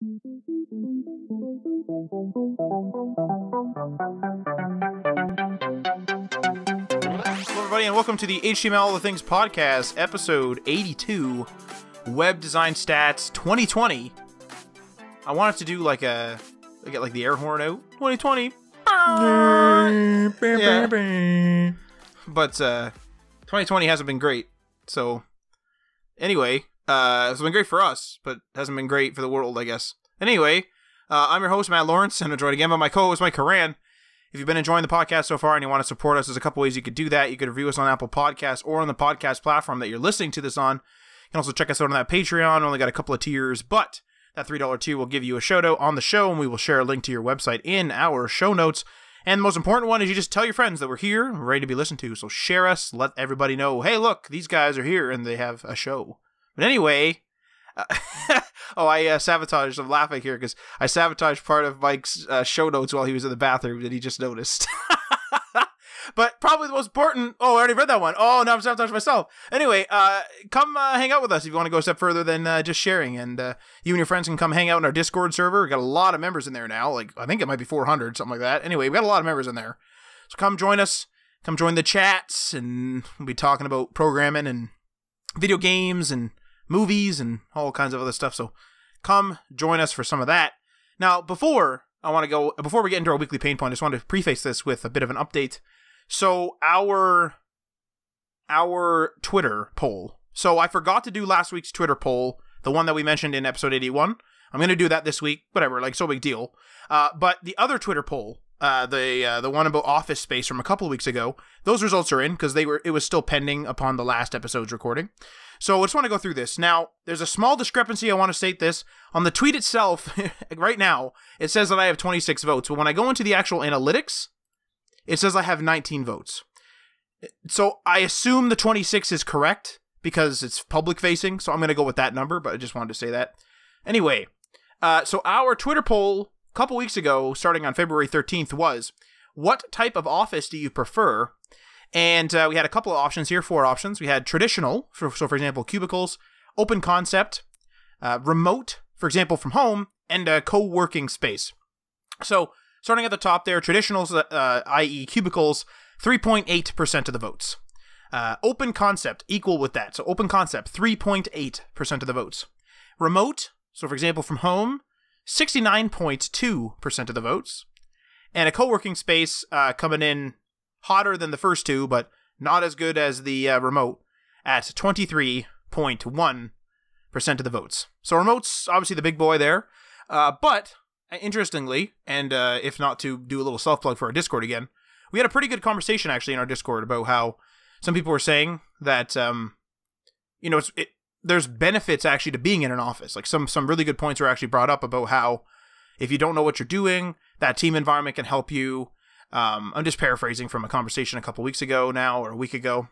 Hello, everybody, and welcome to the HTML All the Things podcast, episode 82, Web Design Stats 2020. I wanted to do like a, I get like the air horn out, 2020. Yeah. But uh, 2020 hasn't been great. So, anyway, uh, it's been great for us, but hasn't been great for the world, I guess. Anyway, uh, I'm your host, Matt Lawrence, and I'm joined again by my co host, Mike Karan. If you've been enjoying the podcast so far and you want to support us, there's a couple ways you could do that. You could review us on Apple Podcasts or on the podcast platform that you're listening to this on. You can also check us out on that Patreon. Only got a couple of tiers, but that $3 tier will give you a shout out on the show, and we will share a link to your website in our show notes. And the most important one is you just tell your friends that we're here ready to be listened to. So share us, let everybody know, hey, look, these guys are here and they have a show. But anyway, uh, oh, I uh, sabotaged. I'm laughing here because I sabotaged part of Mike's uh, show notes while he was in the bathroom that he just noticed. but probably the most important. Oh, I already read that one. Oh, now I'm sabotaging myself. Anyway, uh, come uh, hang out with us if you want to go a step further than uh, just sharing. And uh, you and your friends can come hang out in our Discord server. We got a lot of members in there now. Like I think it might be 400, something like that. Anyway, we got a lot of members in there. So come join us. Come join the chats, and we'll be talking about programming and video games and movies and all kinds of other stuff. So come join us for some of that. Now, before I want to go, before we get into our weekly pain point, I just want to preface this with a bit of an update. So our our Twitter poll. So I forgot to do last week's Twitter poll, the one that we mentioned in episode 81. I'm going to do that this week. Whatever, like so big deal. Uh, but the other Twitter poll, uh, the uh, the one about Office Space from a couple of weeks ago, those results are in because they were it was still pending upon the last episode's recording. So I just want to go through this. Now, there's a small discrepancy. I want to state this. On the tweet itself, right now, it says that I have 26 votes. But when I go into the actual analytics, it says I have 19 votes. So I assume the 26 is correct because it's public facing. So I'm going to go with that number, but I just wanted to say that. Anyway, uh, so our Twitter poll a couple weeks ago, starting on February 13th, was what type of office do you prefer? And uh, we had a couple of options here, four options. We had traditional, for, so for example, cubicles, open concept, uh, remote, for example, from home, and a co working space. So starting at the top there, traditionals, uh, i.e., cubicles, 3.8% of the votes. Uh, open concept, equal with that. So open concept, 3.8% of the votes. Remote, so for example, from home, 69.2% of the votes. And a co working space uh, coming in hotter than the first two, but not as good as the uh, remote at 23.1% of the votes. So remote's obviously the big boy there. Uh, but interestingly, and uh, if not to do a little self plug for our Discord again, we had a pretty good conversation actually in our Discord about how some people were saying that, um, you know, it's, it, there's benefits actually to being in an office. Like some some really good points were actually brought up about how if you don't know what you're doing, that team environment can help you. Um, I'm just paraphrasing from a conversation a couple weeks ago now or a week ago.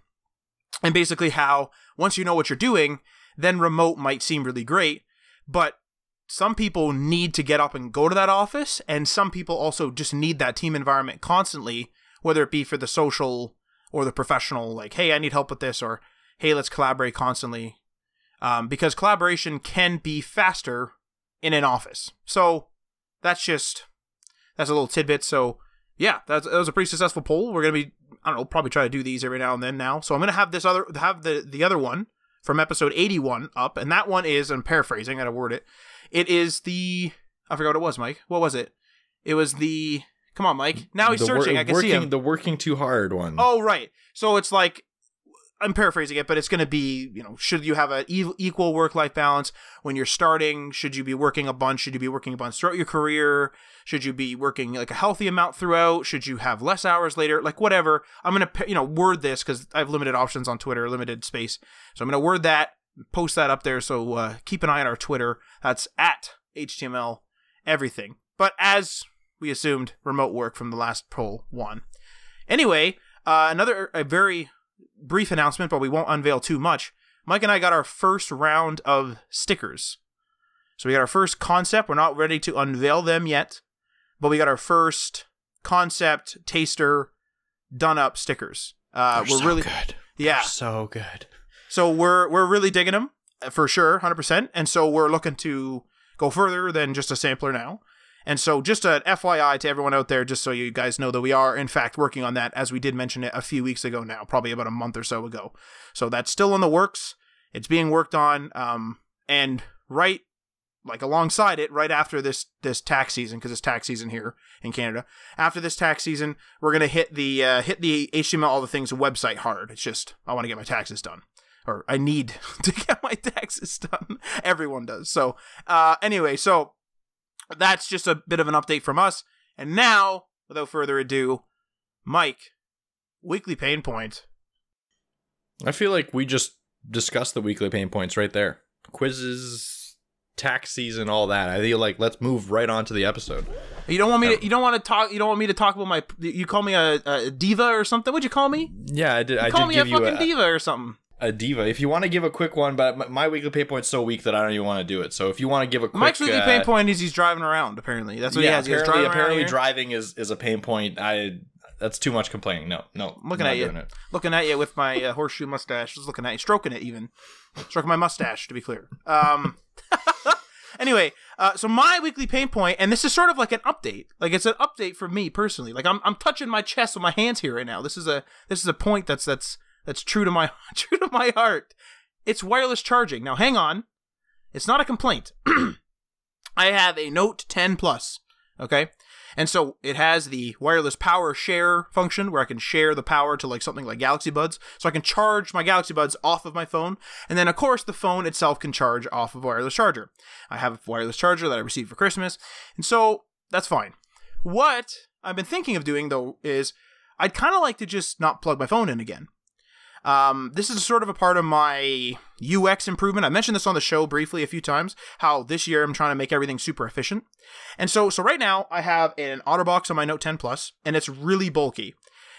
And basically, how once you know what you're doing, then remote might seem really great. But some people need to get up and go to that office, and some people also just need that team environment constantly, whether it be for the social or the professional, like, hey, I need help with this, or hey, let's collaborate constantly. Um, because collaboration can be faster in an office. So that's just that's a little tidbit. So yeah, that's, that was a pretty successful poll. We're gonna be I don't know probably try to do these every now and then now. So I'm gonna have this other have the the other one from episode 81 up, and that one is I'm paraphrasing. I gotta word it. It is the I forgot what it was, Mike. What was it? It was the come on, Mike. Now he's The wor- searching. I can working, see him. The working too hard one. Oh, right. So it's like I'm paraphrasing it, but it's going to be, you know, should you have an equal work life balance when you're starting? Should you be working a bunch? Should you be working a bunch throughout your career? Should you be working like a healthy amount throughout? Should you have less hours later? Like whatever. I'm going to, you know, word this because I have limited options on Twitter, limited space. So I'm going to word that, post that up there. So uh, keep an eye on our Twitter. That's at HTML everything. But as we assumed, remote work from the last poll won. Anyway, uh, another a very brief announcement, but we won't unveil too much. Mike and I got our first round of stickers. So we got our first concept. We're not ready to unveil them yet, but we got our first concept taster done up stickers. Uh, They're we're so really good. yeah. They're so good. So we're we're really digging them for sure, hundred percent. And so we're looking to go further than just a sampler now. And so, just an FYI to everyone out there, just so you guys know that we are, in fact, working on that, as we did mention it a few weeks ago now, probably about a month or so ago. So, that's still in the works. It's being worked on. Um, and right, like alongside it, right after this this tax season, because it's tax season here in Canada. After this tax season, we're gonna hit the uh, hit the HTML all the things website hard. It's just I want to get my taxes done or I need to get my taxes done. Everyone does. So, uh, anyway, so that's just a bit of an update from us. And now, without further ado, Mike, weekly pain point. I feel like we just discussed the weekly pain points right there. Quizzes, tax season, all that. I feel like let's move right on to the episode. You don't want me to. Um, you don't want to talk. You don't want me to talk about my. You call me a, a diva or something. What'd you call me? Yeah, I did. You I call did me a fucking a, diva or something. A diva. If you want to give a quick one, but my- my weekly pain point's so weak that I don't even want to do it. So if you want to give a quick, Mike's weekly uh, pain point is he's driving around. Apparently, that's what yeah, he has. He's apparently, driving apparently driving is is a pain point. I that's too much complaining. No, no, I'm looking at you, it. looking at you with my uh, horseshoe mustache. Just looking at you, stroking it even, stroking my mustache to be clear. Um, anyway, uh, so my weekly pain point, and this is sort of like an update. Like it's an update for me personally. Like I'm I'm touching my chest with my hands here right now. This is a this is a point that's that's that's true to my true to my heart. It's wireless charging. Now hang on, it's not a complaint. I have a Note 10 Plus. Okay. And so it has the wireless power share function where I can share the power to like something like Galaxy Buds. So I can charge my Galaxy Buds off of my phone. And then of course the phone itself can charge off of wireless charger. I have a wireless charger that I received for Christmas. And so that's fine. What I've been thinking of doing though is I'd kind of like to just not plug my phone in again. Um, this is sort of a part of my UX improvement. I mentioned this on the show briefly a few times. How this year I'm trying to make everything super efficient, and so so right now I have an OtterBox on my Note 10 Plus, and it's really bulky.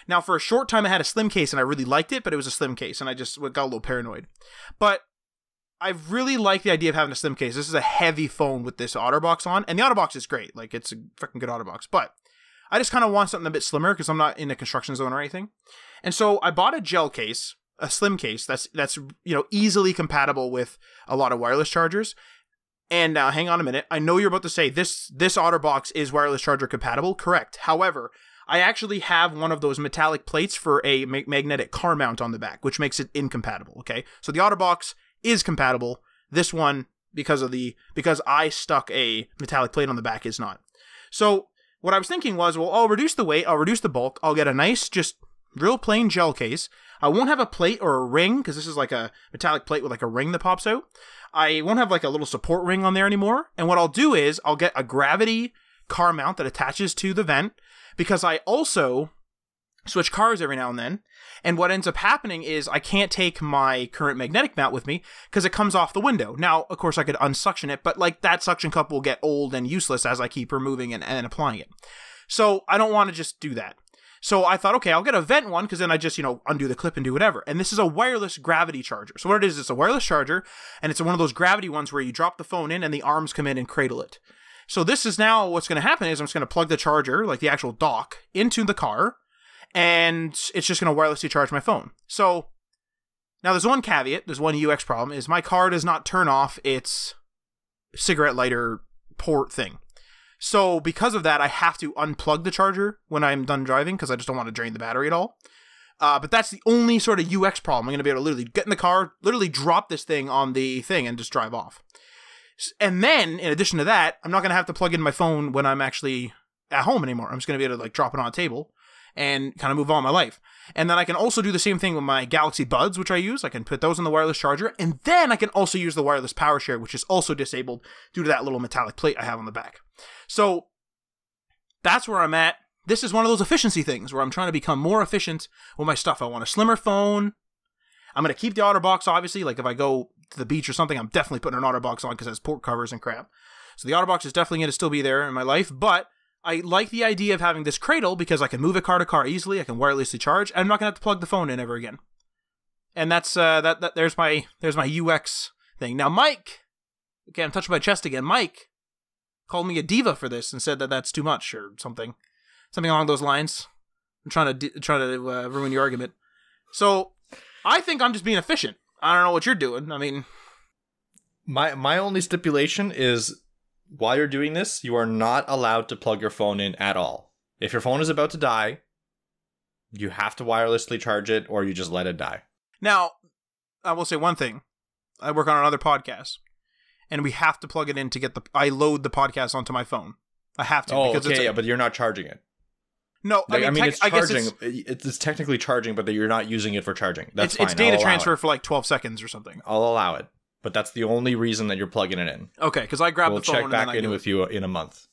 Now for a short time I had a slim case and I really liked it, but it was a slim case, and I just got a little paranoid. But I really like the idea of having a slim case. This is a heavy phone with this OtterBox on, and the OtterBox is great. Like it's a freaking good OtterBox, but I just kind of want something a bit slimmer because I'm not in a construction zone or anything. And so I bought a gel case, a slim case that's that's you know easily compatible with a lot of wireless chargers. And now, hang on a minute. I know you're about to say this this OtterBox is wireless charger compatible. Correct. However, I actually have one of those metallic plates for a ma- magnetic car mount on the back, which makes it incompatible. Okay, so the OtterBox is compatible. This one, because of the because I stuck a metallic plate on the back, is not. So what I was thinking was, well, I'll reduce the weight, I'll reduce the bulk, I'll get a nice, just real plain gel case. I won't have a plate or a ring because this is like a metallic plate with like a ring that pops out. I won't have like a little support ring on there anymore. And what I'll do is I'll get a gravity car mount that attaches to the vent because I also switch cars every now and then. And what ends up happening is I can't take my current magnetic mount with me because it comes off the window. Now, of course, I could unsuction it, but like that suction cup will get old and useless as I keep removing and, and applying it. So I don't want to just do that. So I thought, okay, I'll get a vent one because then I just, you know, undo the clip and do whatever. And this is a wireless gravity charger. So what it is, it's a wireless charger and it's one of those gravity ones where you drop the phone in and the arms come in and cradle it. So this is now what's going to happen is I'm just going to plug the charger, like the actual dock, into the car and it's just going to wirelessly charge my phone. So now there's one caveat, there's one UX problem is my car does not turn off its cigarette lighter port thing. So because of that, I have to unplug the charger when I'm done driving because I just don't want to drain the battery at all. Uh, but that's the only sort of UX problem. I'm going to be able to literally get in the car, literally drop this thing on the thing, and just drive off. And then, in addition to that, I'm not going to have to plug in my phone when I'm actually at home anymore. I'm just going to be able to like drop it on a table and kind of move on my life. And then I can also do the same thing with my Galaxy Buds, which I use. I can put those in the wireless charger, and then I can also use the wireless power share, which is also disabled due to that little metallic plate I have on the back. So that's where I'm at. This is one of those efficiency things where I'm trying to become more efficient with my stuff. I want a slimmer phone. I'm going to keep the OtterBox, obviously. Like if I go to the beach or something, I'm definitely putting an OtterBox on because it has port covers and crap. So the OtterBox is definitely going to still be there in my life, but I like the idea of having this cradle because I can move it car to car easily. I can wirelessly charge. I'm not going to have to plug the phone in ever again. And that's uh, that. That there's my there's my UX thing. Now, Mike. Okay, I'm touching my chest again. Mike called me a diva for this and said that that's too much or something, something along those lines. I'm trying to trying to uh, ruin your argument. So I think I'm just being efficient. I don't know what you're doing. I mean, My my only stipulation is while you're doing this, you are not allowed to plug your phone in at all. If your phone is about to die, you have to wirelessly charge it or you just let it die. Now, I will say one thing. I work on another podcast, and we have to plug it in to get the. I load the podcast onto my phone. I have to Oh, because okay, it's a- yeah, but you're not charging it. no. Like, I mean, tec- it's I guess charging. it's, It's, it's technically charging, but that you're not using it for charging. That's it's, fine. it's data transfer it. for like twelve seconds or something. I'll allow it, but that's the only reason that you're plugging it in. Okay, because I grab we'll the phone check and back in with it. you in a month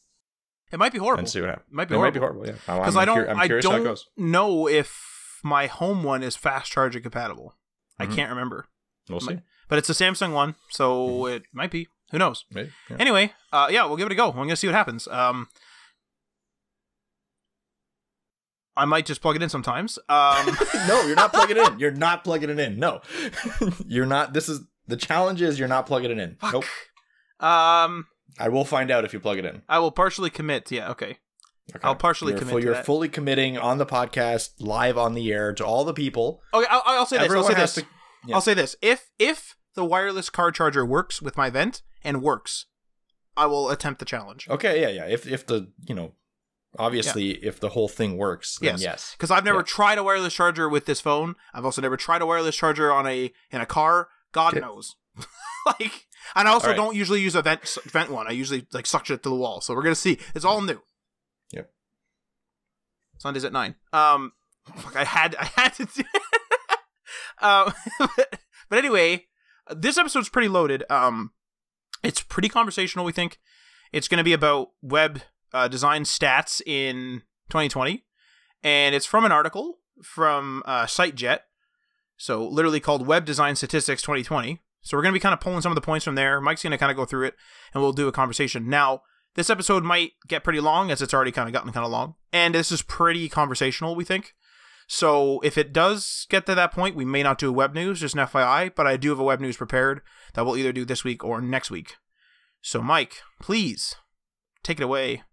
It might be horrible. and see what happens. It might be It might be horrible. horrible. Yeah, because I'm don't. I'm I curious how it don't know if my home one is fast charging compatible. I Mhm. can't remember, We'll see. But it's a Samsung one, so Mm-hmm. it might be. Who knows? Maybe. Yeah. Anyway, uh, yeah, we'll give it a go. I'm gonna see what happens. Um, I might just plug it in sometimes. Um, no, you're not plugging it in. You're not plugging it in. No, you're not. This is the challenge. Is you're not plugging it in. fuck. Nope. Um, I will find out if you plug it in. I will partially commit. Yeah, okay. Okay. I'll partially you're commit fu- to you're that. fully committing on the podcast, live on the air, to all the people. Okay, I'll, I'll say this. I'll Everyone say has this. to- yeah. I'll say this. If if the wireless car charger works with my vent and works, I will attempt the challenge. Okay, yeah, yeah. If if the you know, obviously, if the whole thing works, then Yes. yes. Because I've never Yeah. tried a wireless charger with this phone. I've also never tried a wireless charger on a in a car. God Okay. knows. like, and I also right. don't usually use a vent vent one. I usually like suction it to the wall. So we're gonna see. It's all new. Yep. Sundays at nine. Um, fuck, I had I had to. Um, but anyway, this episode's pretty loaded. Um, it's pretty conversational. We think it's going to be about web uh, design stats in 2020, and it's from an article from uh, SiteJet. So literally called Web Design Statistics 2020. So we're going to be kind of pulling some of the points from there. Mike's going to kind of go through it, and we'll do a conversation. Now, this episode might get pretty long, as it's already kind of gotten kind of long, and this is pretty conversational. We think. So if it does get to that point, we may not do a web news, just an FYI, but I do have a web news prepared that we'll either do this week or next week. So Mike, please take it away.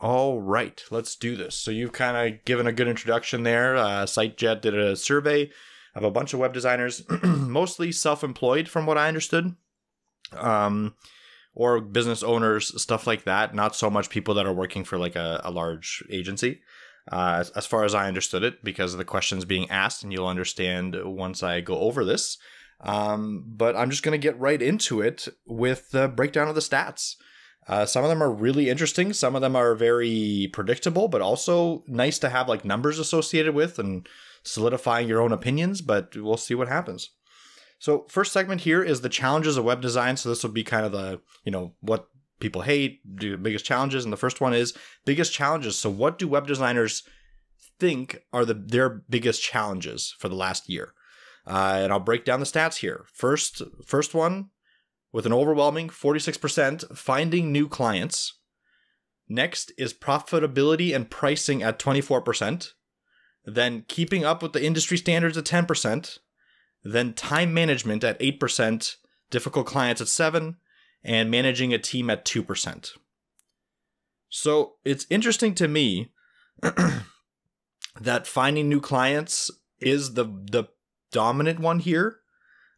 All right, let's do this. So you've kind of given a good introduction there. Uh, SiteJet did a survey of a bunch of web designers, mostly self-employed, from what I understood, um, or business owners, stuff like that. Not so much people that are working for like a, a large agency. Uh, as, far as I understood it, because of the questions being asked, and you'll understand once I go over this. Um, but I'm just going to get right into it with the breakdown of the stats. Uh, some of them are really interesting. Some of them are very predictable, but also nice to have like numbers associated with and solidifying your own opinions. But we'll see what happens. So, first segment here is the challenges of web design. So this will be kind of the you know what people hate, the biggest challenges, and the first one is biggest challenges. So, what do web designers think are the their biggest challenges for the last year? Uh, and I'll break down the stats here. First, first one with an overwhelming 46% finding new clients. Next is profitability and pricing at 24%. Then keeping up with the industry standards at 10%. Then time management at 8%, difficult clients at 7, and managing a team at 2%. So, it's interesting to me that finding new clients is the the dominant one here.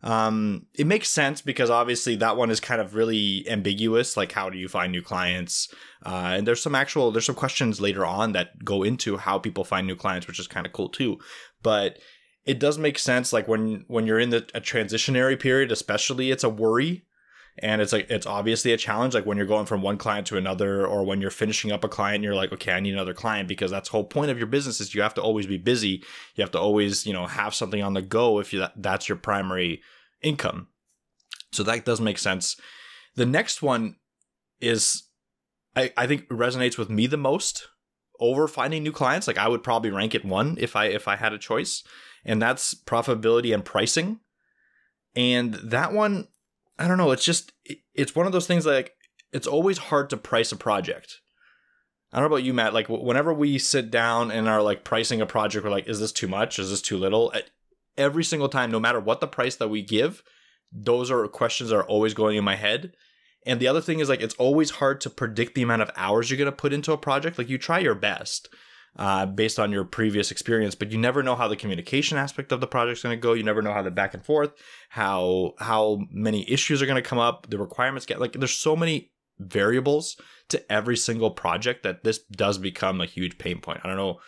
Um, it makes sense because obviously that one is kind of really ambiguous. Like, how do you find new clients? Uh, and there's some actual there's some questions later on that go into how people find new clients, which is kind of cool too. But it does make sense. Like when when you're in the a transitionary period, especially, it's a worry. And it's like it's obviously a challenge, like when you're going from one client to another, or when you're finishing up a client, and you're like, okay, I need another client because that's the whole point of your business is you have to always be busy. You have to always, you know, have something on the go if you that's your primary income. So that does make sense. The next one is I, I think resonates with me the most over finding new clients. Like I would probably rank it one if I if I had a choice. And that's profitability and pricing. And that one, I don't know, it's just it's one of those things like it's always hard to price a project. I don't know about you, Matt. Like whenever we sit down and are like pricing a project, we're like, is this too much? Is this too little? Every single time, no matter what the price that we give, those are questions that are always going in my head. And the other thing is like it's always hard to predict the amount of hours you're gonna put into a project. Like you try your best uh, based on your previous experience, but you never know how the communication aspect of the project's gonna go. You never know how the back and forth, how how many issues are gonna come up, the requirements get like there's so many variables to every single project that this does become a huge pain point. I don't know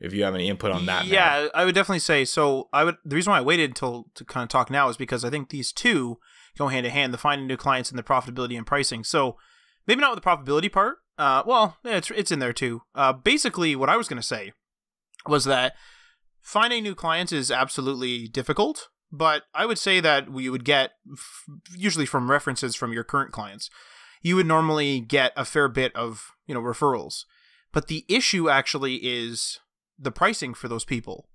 if you have any input on that. Yeah, I would definitely say so. I would. The reason why I waited until to kind of talk now is because I think these two go hand in hand: the finding new clients and the profitability and pricing. So maybe not with the profitability part. Uh, well, it's it's in there too. Uh, basically, what I was going to say was that finding new clients is absolutely difficult, but I would say that we would get f- usually from references from your current clients. You would normally get a fair bit of you know referrals, but the issue actually is the pricing for those people.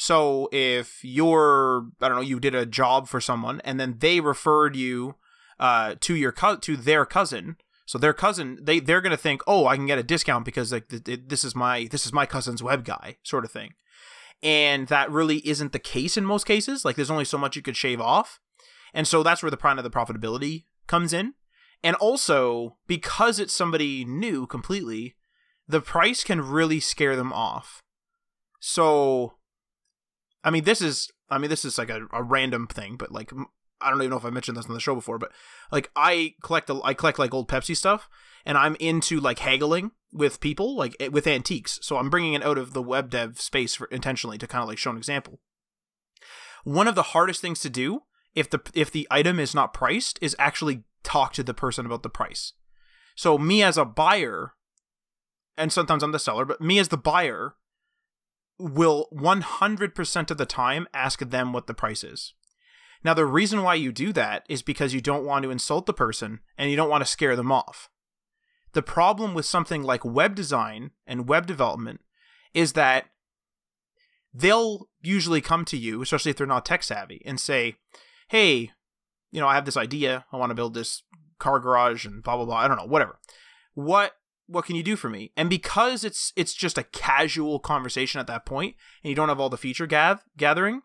So if you're, I don't know, you did a job for someone and then they referred you uh, to your co- to their cousin. So their cousin, they they're gonna think, oh, I can get a discount because like this is my this is my cousin's web guy, sort of thing. And that really isn't the case in most cases. Like there's only so much you could shave off, and so that's where the prime of the profitability comes in. And also because it's somebody new completely, the price can really scare them off. So, I mean, this is, I mean, this is like a, a random thing, but like, I don't even know if I mentioned this on the show before, but like, I collect, a, I collect like old Pepsi stuff, and I'm into like haggling with people, like eh, with antiques. So I'm bringing it out of the web dev space for, intentionally to kind of like show an example. One of the hardest things to do if the if the item is not priced is actually talk to the person about the price. So me as a buyer, and sometimes I'm the seller, but me as the buyer will 100% of the time ask them what the price is. Now, the reason why you do that is because you don't want to insult the person and you don't want to scare them off. The problem with something like web design and web development is that they'll usually come to you, especially if they're not tech savvy, and say, Hey, you know, I have this idea. I want to build this car garage and blah, blah, blah. I don't know, whatever. What what can you do for me? And because it's it's just a casual conversation at that point, and you don't have all the feature gath- gathering,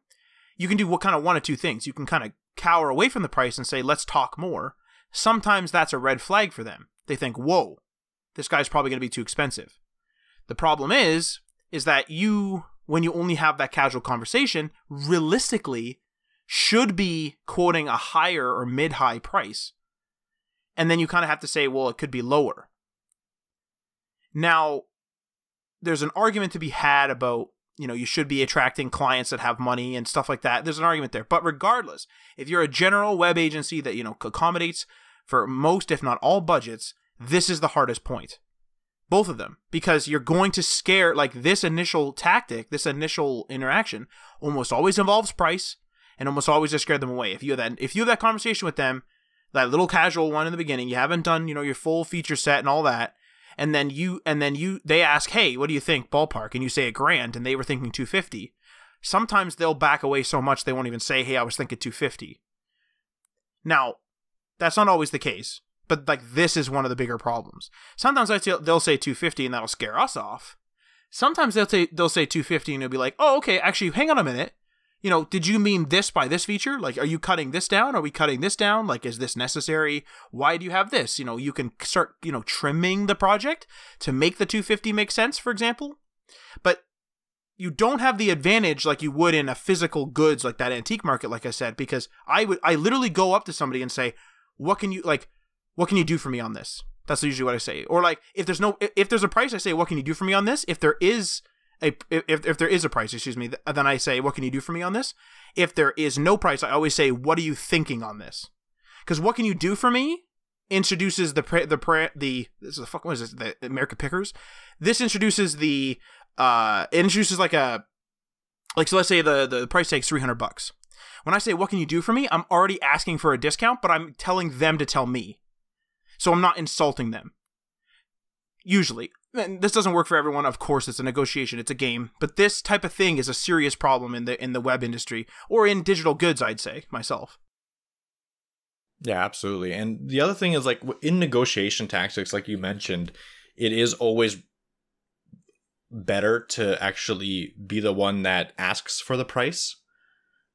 you can do what kind of one of two things. You can kind of cower away from the price and say, "Let's talk more." Sometimes that's a red flag for them. They think, "Whoa, this guy's probably going to be too expensive." The problem is, is that you, when you only have that casual conversation, realistically should be quoting a higher or mid-high price, and then you kind of have to say, "Well, it could be lower." Now, there's an argument to be had about, you know, you should be attracting clients that have money and stuff like that. There's an argument there. But regardless, if you're a general web agency that, you know, accommodates for most, if not all budgets, this is the hardest point. Both of them. Because you're going to scare, like, this initial tactic, this initial interaction almost always involves price and almost always just scare them away. If you have that, if you have that conversation with them, that little casual one in the beginning, you haven't done, you know, your full feature set and all that, and then you and then you they ask, "Hey, what do you think ballpark?" and you say a grand and they were thinking 250. Sometimes they'll back away so much they won't even say, "Hey, I was thinking 250." Now, that's not always the case, but like this is one of the bigger problems. Sometimes I they'll say 250 and that'll scare us off. Sometimes they'll say they'll say 250 and it'll be like, "Oh, okay, actually, hang on a minute you know, did you mean this by this feature? Like, are you cutting this down? Are we cutting this down? Like, is this necessary? Why do you have this? You know, you can start, you know, trimming the project to make the 250 make sense, for example. But you don't have the advantage like you would in a physical goods like that antique market, like I said, because I would, I literally go up to somebody and say, what can you, like, what can you do for me on this? That's usually what I say. Or like, if there's no, if there's a price, I say, what can you do for me on this? If there is, a if if there is a price, excuse me, then I say, what can you do for me on this? If there is no price, I always say, what are you thinking on this? Because what can you do for me introduces the the the this is the fuck what is this the American Pickers. This introduces the uh it introduces like a like so let's say the the price takes 300 bucks. When I say what can you do for me, I'm already asking for a discount, but I'm telling them to tell me. So I'm not insulting them. Usually this doesn't work for everyone of course it's a negotiation it's a game but this type of thing is a serious problem in the in the web industry or in digital goods i'd say myself yeah absolutely and the other thing is like in negotiation tactics like you mentioned it is always better to actually be the one that asks for the price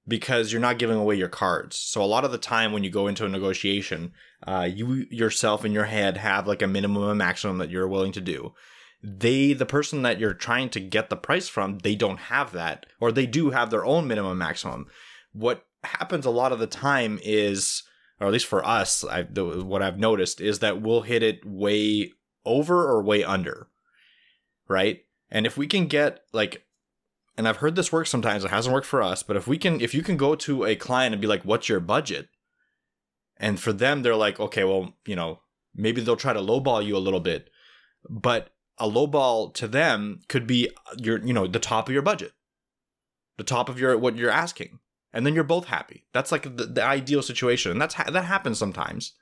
because you're not giving away your cards. So a lot of the time when you go into a negotiation, uh, you yourself in your head have like a minimum and maximum that you're willing to do. They, the person that you're trying to get the price from, they don't have that, or they do have their own minimum maximum. What happens a lot of the time is or at least for us, I, the, what I've noticed is that we'll hit it way over or way under, right? And if we can get like, and I've heard this work sometimes, it hasn't worked for us, but if we can, if you can go to a client and be like, "What's your budget?" And for them, they're like, "Okay, well, you know, maybe they'll try to lowball you a little bit, but a lowball to them could be your, you know, the top of your budget, the top of your what you're asking." and then you're both happy. That's like the, the ideal situation, and that's ha- that happens sometimes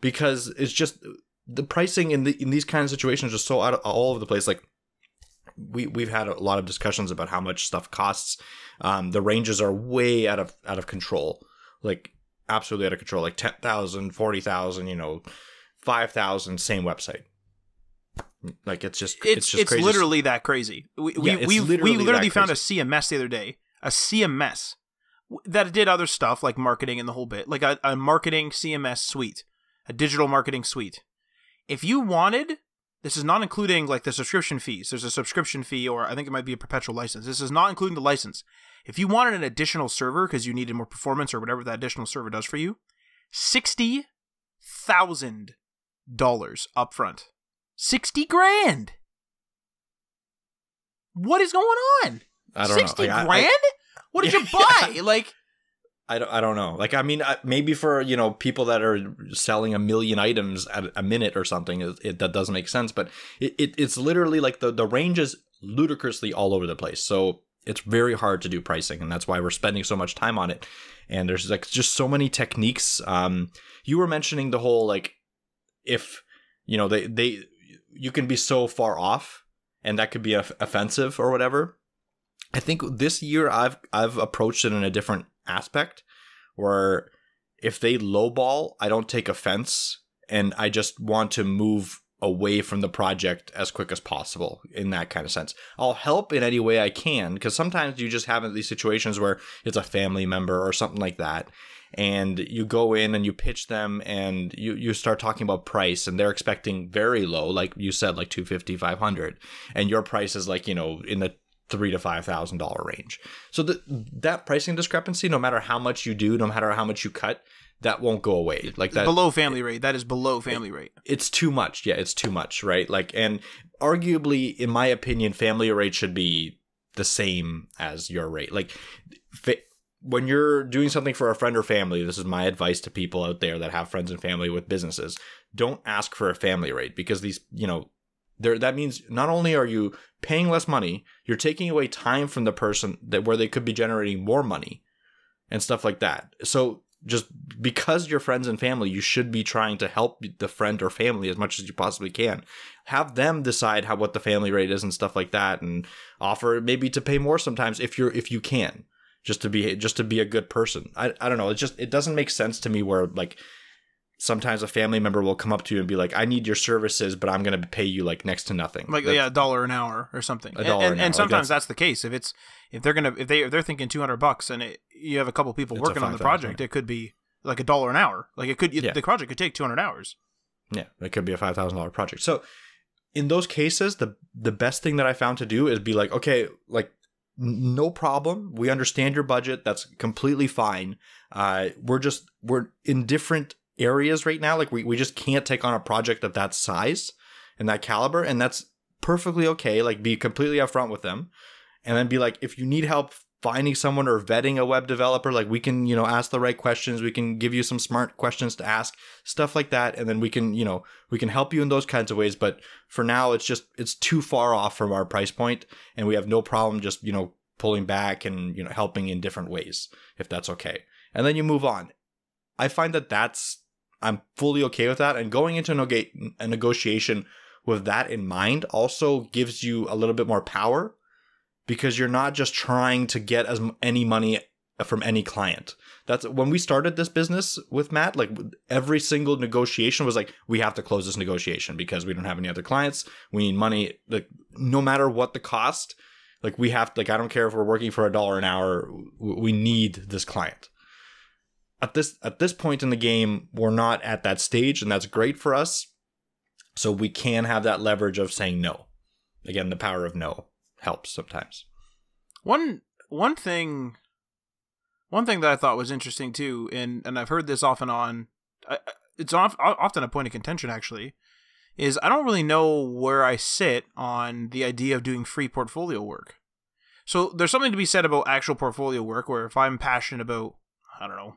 because it's just the pricing in the in these kind of situations is so out of, all over the place. Like we we've had a lot of discussions about how much stuff costs. Um, the ranges are way out of out of control, like absolutely out of control. Like 10,000, 40,000, you know, five thousand, same website. Like it's just it's it's, just it's literally that crazy. We Yeah, we we, literally we literally found a. CMS the other day, a CMS that did other stuff like marketing and the whole bit, like a, a marketing CMS suite, a digital marketing suite. If you wanted, this is not including like the subscription fees. There's a subscription fee, or I think it might be a perpetual license. This is not including the license. If you wanted an additional server because you needed more performance or whatever that additional server does for you, sixty thousand dollars upfront. Sixty grand. What is going on? I don't Sixty know. Like, I- grand? I, what did you Yeah. buy? Like, I don't, I don't know. Like, I mean, I- maybe for, you know, people that are selling a million items at a minute or something, it, it, that doesn't make sense. But it, it, it's literally like the, the range is ludicrously all over the place. So it's very hard to do pricing. And that's why we're spending so much time on it. And there's like just so many techniques. Um, you were mentioning the whole, like, if, you know, they, they, you can be so far off and that could be off- offensive or whatever. I think this year I've I've approached it in a different aspect where if they lowball, I don't take offense and I just want to move away from the project as quick as possible in that kind of sense. I'll help in any way I can because sometimes you just have these situations where it's a family member or something like that and you go in and you pitch them and you, you start talking about price and they're expecting very low like you said like 250 500 and your price is like you know in the three to five thousand dollar range. So the, that pricing discrepancy, no matter how much you do, no matter how much you cut, that won't go away. Like that, below family rate. That is below family rate. it's too much. Yeah, it's too much, right? Like, and arguably, in my opinion, family rate should be the same as your rate. Like, fa- when you're doing something for a friend or family, this is my advice to people out there that have friends and family with businesses. Don't ask for a family rate because these, you know, there that means not only are you paying less money, you're taking away time from the person that where they could be generating more money and stuff like that. So just because you're friends and family, you should be trying to help the friend or family as much as you possibly can. Have them decide how what the family rate is and stuff like that, and offer maybe to pay more sometimes if you're if you can, just to be just to be a good person. I I don't know. It just it doesn't make sense to me where like sometimes a family member will come up to you and be like, "I need your services, but I'm going to pay you like next to nothing." Like That's- yeah, a dollar an hour or something. A dollar and, an and, hour, and like sometimes that's, the case. If it's if they're gonna if they if they're thinking two hundred bucks and it, you have a couple people working on the project, it could be like a dollar an hour. Like it could Yeah. the project could take two hundred hours. Yeah, it could be a five thousand dollar project. So in those cases, the the best thing that I found to do is be like, okay, like no problem. We understand your budget. That's completely fine. Uh, we're just we're in different areas right now. Like we, we just can't take on a project of that size and that caliber, and that's perfectly okay. Like be completely upfront with them, and then be like, if you need help finding someone or vetting a web developer, like we can, you know, ask the right questions. We can give you some smart questions to ask, stuff like that, and then we can, you know, we can help you in those kinds of ways. But for now, it's just it's too far off from our price point, and we have no problem just you know pulling back and you know helping in different ways if that's okay. And then you move on. I find that that's I'm fully okay with that, and going into a negotiation with that in mind also gives you a little bit more power because you're not just trying to get as any money from any client. That's when we started this business with Matt, like every single negotiation was like we have to close this negotiation because we don't have any other clients. We need money like no matter what the cost, like we have like I don't care if we're working for a dollar an hour, we need this client. At this at this point in the game, we're not at that stage and that's great for us. So we can have that leverage of saying no. Again, the power of no helps sometimes. One one thing One thing that I thought was interesting too, and and I've heard this off and on. It's often a point of contention actually. Is I don't really know where I sit on the idea of doing free portfolio work. So there's something to be said about actual portfolio work, where if I'm passionate about, I don't know,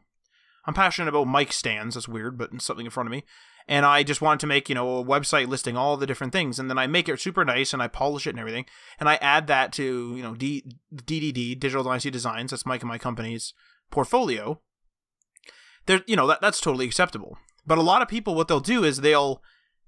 I'm passionate about mic stands. That's weird, but something in front of me. And I just wanted to make, you know, a website listing all the different things. And then I make it super nice and I polish it and everything. And I add that to, you know, D- DDD, Digital Dynasty Designs. That's Mike and my company's portfolio. There, you know, that, that's totally acceptable. But a lot of people, what they'll do is they'll,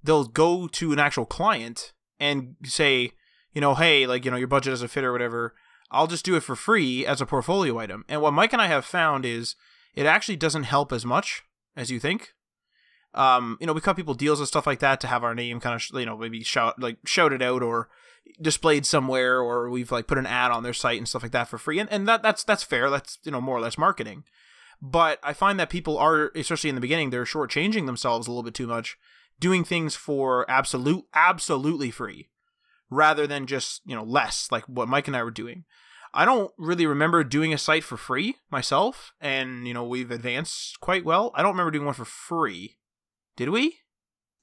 they'll go to an actual client and say, you know, hey, like, you know, your budget doesn't fit or whatever. I'll just do it for free as a portfolio item. And what Mike and I have found is it actually doesn't help as much as you think. Um, you know, we cut people deals and stuff like that to have our name kind of, you know, maybe shout like shouted out or displayed somewhere, or we've like put an ad on their site and stuff like that for free, and and that that's that's fair. That's you know more or less marketing. But I find that people are, especially in the beginning, they're shortchanging themselves a little bit too much, doing things for absolute absolutely free, rather than just you know less like what Mike and I were doing. I don't really remember doing a site for free myself, and you know we've advanced quite well. I don't remember doing one for free. Did we?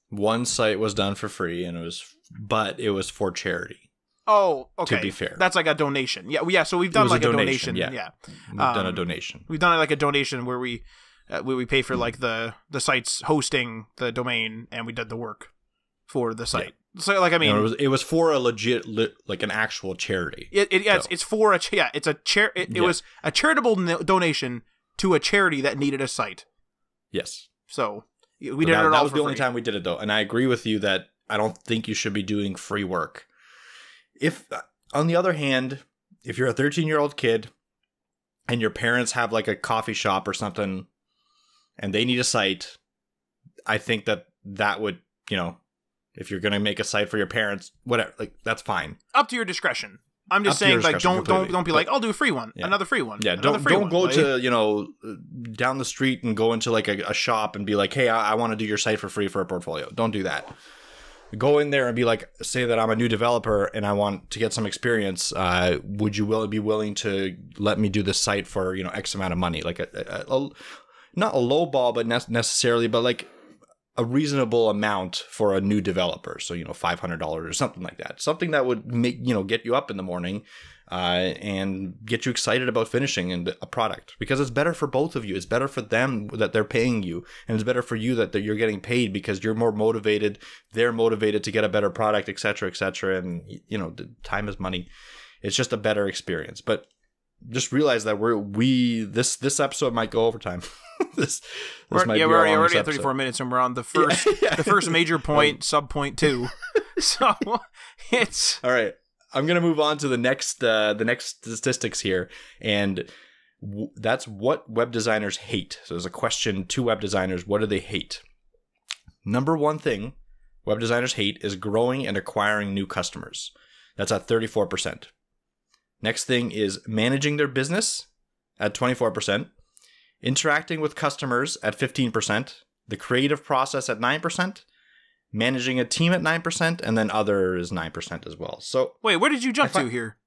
One site was done for free, and it was, but it was for charity. Oh, okay. To be fair, that's like a donation. Yeah, yeah. So we've done like a donation. A donation. Yeah, yeah. we've um, done a um, donation. We've done like a donation where we uh, where we pay for like the the site's hosting the domain, and we did the work for the site. So like I mean, it was it was for a legit like an actual charity. It, it yeah, so. it's, it's, for a yeah, it's a chair. It, it yeah. was a charitable no- donation to a charity that needed a site. Yes. So we so did that, it. That was the free. only time we did it though, and I agree with you that I don't think you should be doing free work. If uh, on the other hand, if you're a 13 year old kid and your parents have like a coffee shop or something, and they need a site, I think that that would you know if you're gonna make a site for your parents, whatever, like that's fine. Up to your discretion. I'm just saying, like, don't completely. don't don't be like, I'll do a free one, yeah. another free one. Yeah, don't don't one. go like, to you know down the street and go into like a, a shop and be like, hey, I, I want to do your site for free for a portfolio. Don't do that. Go in there and be like, say that I'm a new developer and I want to get some experience. Uh, would you will be willing to let me do this site for you know X amount of money, like a, a, a not a low ball, but ne- necessarily, but like a reasonable amount for a new developer. So, you know, $500 or something like that. Something that would make, you know, get you up in the morning uh, and get you excited about finishing and a product because it's better for both of you. It's better for them that they're paying you, and it's better for you that you're getting paid because you're more motivated. They're motivated to get a better product, etc., etc. And you know, time is money. It's just a better experience. But just realize that we're we this this episode might go overtime. this, this might yeah, we're already, already at 34 minutes and we're on the first yeah, yeah. the first major point, sub point two. so it's all right. I'm gonna move on to the next uh, the next statistics here, and w- that's what web designers hate. So there's a question to web designers: What do they hate? Number one thing web designers hate is growing and acquiring new customers. That's at 34 percent. Next thing is managing their business at 24%, interacting with customers at 15%, the creative process at 9%, managing a team at 9%, and then other is 9% as well. So Wait, where did you jump to here?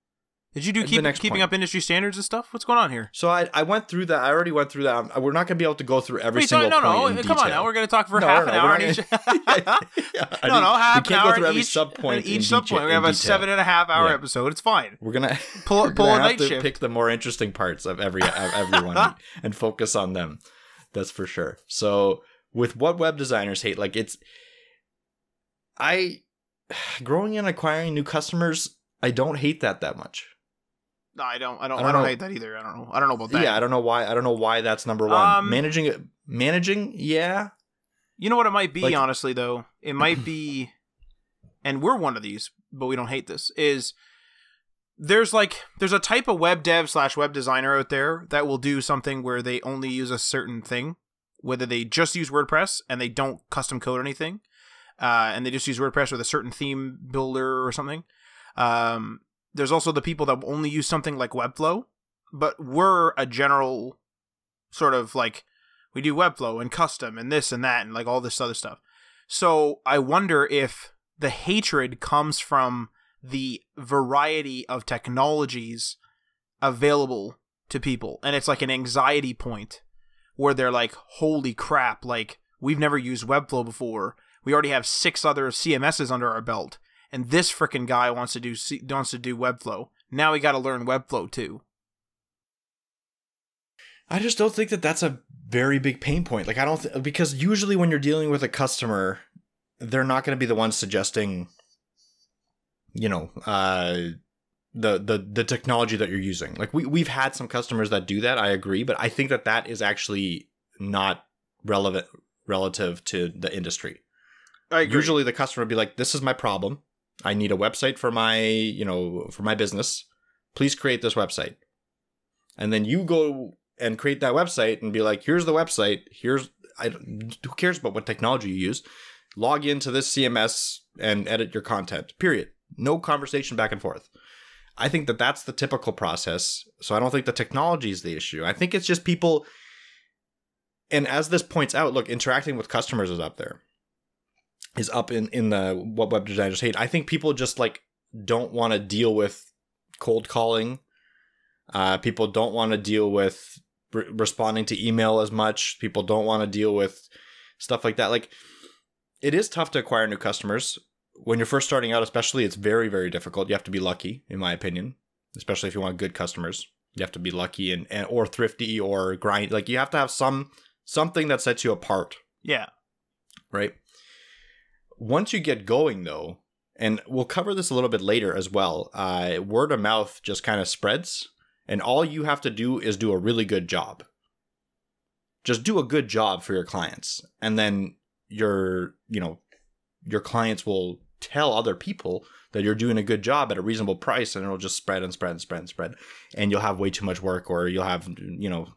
Did you do keep, keeping point. up industry standards and stuff? What's going on here? So I, I went through that. I already went through that. We're not going to be able to go through every Wait, single no, point. No, no, come detail. on now. We're going to talk for no, half no, an hour each. yeah, no, no, half an hour on each sub point. Each sub point. We're going to have a seven and a half hour yeah. episode. It's fine. We're going to pull pull a night shift. Pick the more interesting parts of every of everyone and focus on them. That's for sure. So with what web designers hate, like it's, I, growing and acquiring new customers, I don't hate that that much. No, I don't. I don't. I don't, I don't hate that either. I don't know. I don't know about that. Yeah, I don't know why. I don't know why that's number one. Um, managing it, managing. Yeah. You know what it might be, like, honestly, though. It might be, and we're one of these, but we don't hate this. Is there's like there's a type of web dev slash web designer out there that will do something where they only use a certain thing, whether they just use WordPress and they don't custom code anything, uh, and they just use WordPress with a certain theme builder or something. Um, there's also the people that only use something like Webflow, but we're a general sort of like we do Webflow and custom and this and that and like all this other stuff. So I wonder if the hatred comes from the variety of technologies available to people and it's like an anxiety point where they're like holy crap like we've never used webflow before we already have six other cms's under our belt and this freaking guy wants to do wants to do webflow now we got to learn webflow too I just don't think that that's a very big pain point. Like I don't th- because usually when you're dealing with a customer, they're not going to be the ones suggesting you know, uh the the the technology that you're using. Like we we've had some customers that do that, I agree, but I think that that is actually not relevant relative to the industry. Usually the customer would be like, "This is my problem. I need a website for my, you know, for my business. Please create this website." And then you go and create that website and be like, "Here's the website. Here's I who cares about what technology you use? Log into this CMS and edit your content. Period. No conversation back and forth." I think that that's the typical process. So I don't think the technology is the issue. I think it's just people and as this points out, look, interacting with customers is up there is up in in the what web designers hate. I think people just like don't want to deal with cold calling. Uh, people don't want to deal with re- responding to email as much. People don't want to deal with stuff like that. Like it is tough to acquire new customers when you're first starting out. Especially, it's very very difficult. You have to be lucky, in my opinion. Especially if you want good customers, you have to be lucky and, and or thrifty or grind. Like you have to have some something that sets you apart yeah right? Once you get going, though, and we'll cover this a little bit later as well, uh, word of mouth just kind of spreads, and all you have to do is do a really good job. Just do a good job for your clients, and then your, you know, your clients will tell other people that you're doing a good job at a reasonable price, and it'll just spread and spread and spread and spread, and you'll have way too much work, or you'll have, you know,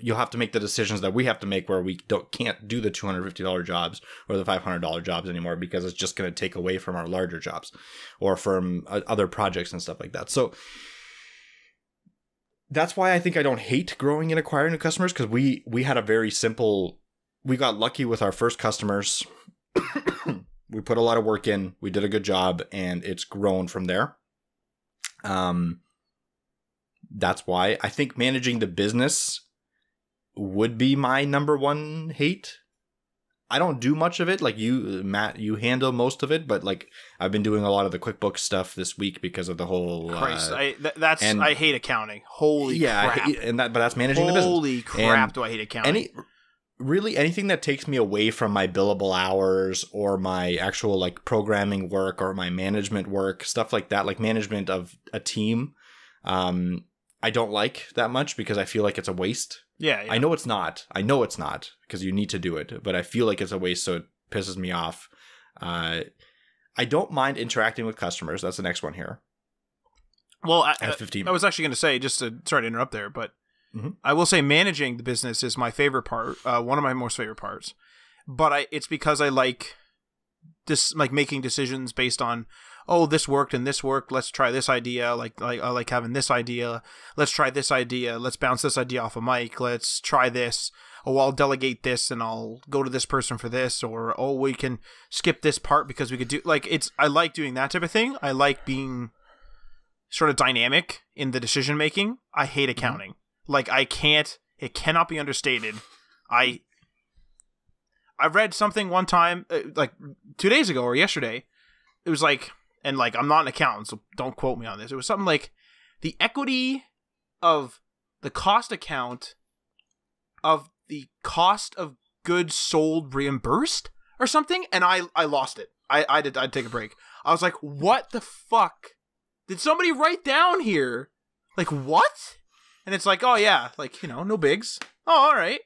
you'll have to make the decisions that we have to make where we don't can't do the $250 jobs or the $500 jobs anymore because it's just going to take away from our larger jobs or from uh, other projects and stuff like that. So that's why I think I don't hate growing and acquiring new customers because we we had a very simple we got lucky with our first customers. we put a lot of work in, we did a good job and it's grown from there. Um that's why I think managing the business would be my number one hate. I don't do much of it. Like you, Matt, you handle most of it, but like I've been doing a lot of the QuickBooks stuff this week because of the whole. Christ, uh, I th- that's and- I hate accounting. Holy yeah, hate- and that, but that's managing the business. Holy crap! And do I hate accounting? Any, really, anything that takes me away from my billable hours or my actual like programming work or my management work, stuff like that, like management of a team, um, I don't like that much because I feel like it's a waste. Yeah, yeah. I know it's not. I know it's not because you need to do it, but I feel like it's a waste, so it pisses me off. Uh, I don't mind interacting with customers. That's the next one here. Well, I, I 15. I was actually going to say just to sorry to interrupt there, but Mhm. I will say managing the business is my favorite part, uh, one of my most favorite parts. But I, it's because I like this, like making decisions based on, oh, this worked and this worked. Let's try this idea. Like, like I like having this idea. Let's try this idea. Let's bounce this idea off of Mike. Let's try this. Oh, I'll delegate this and I'll go to this person for this. Or oh, we can skip this part because we could do like it's. I like doing that type of thing. I like being sort of dynamic in the decision making. I hate accounting. Like I can't it cannot be understated. I I read something one time uh, like 2 days ago or yesterday. It was like and like I'm not an accountant, so don't quote me on this. It was something like the equity of the cost account of the cost of goods sold reimbursed or something and I I lost it. I I did I'd take a break. I was like, "What the fuck?" Did somebody write down here? Like what? And it's like, oh yeah, like you know, no bigs. Oh, all right.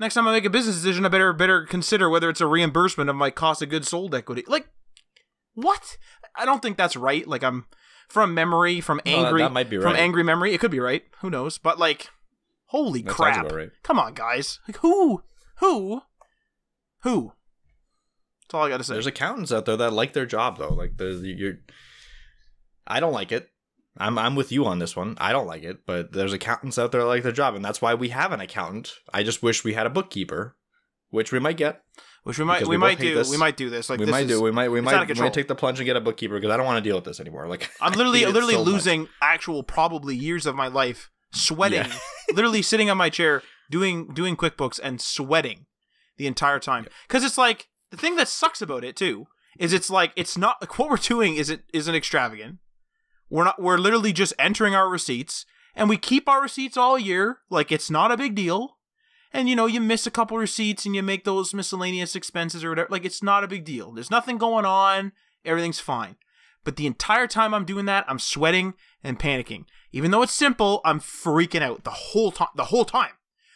Next time I make a business decision, I better better consider whether it's a reimbursement of my cost of goods sold equity. Like, what? I don't think that's right. Like I'm from memory, from No, angry, that might be from angry memory. It could be right. Who knows? But like, holy That crap! right. Come on, guys. Like who? Who? Who? That's all I got to say. There's accountants out there that like their job though. Like the you're. I don't like it. I'm I'm with you on this one. I don't like it, but there's accountants out there that like their job, and that's why we have an accountant. I just wish we had a bookkeeper, which we might get. Which we might we, we might do. this. We might do this. Like we this might is, do. We might. We it's out of might. We might take the plunge and get a bookkeeper because I don't want to deal with this anymore. Like I'm literally literally so much. losing actual probably years of my life sweating, Yeah. literally sitting on my chair doing doing QuickBooks and sweating the entire time. Because it's like the thing that sucks about it too is it's like it's not like what we're doing is it isn't extravagant. We're not we're literally just entering our receipts and we keep our receipts all year. Like it's not a big deal. And you know, you miss a couple receipts and you make those miscellaneous expenses or whatever. Like it's not a big deal. There's nothing going on. Everything's fine. But the entire time I'm doing that, I'm sweating and panicking. Even though it's simple, I'm freaking out the whole time. The whole time.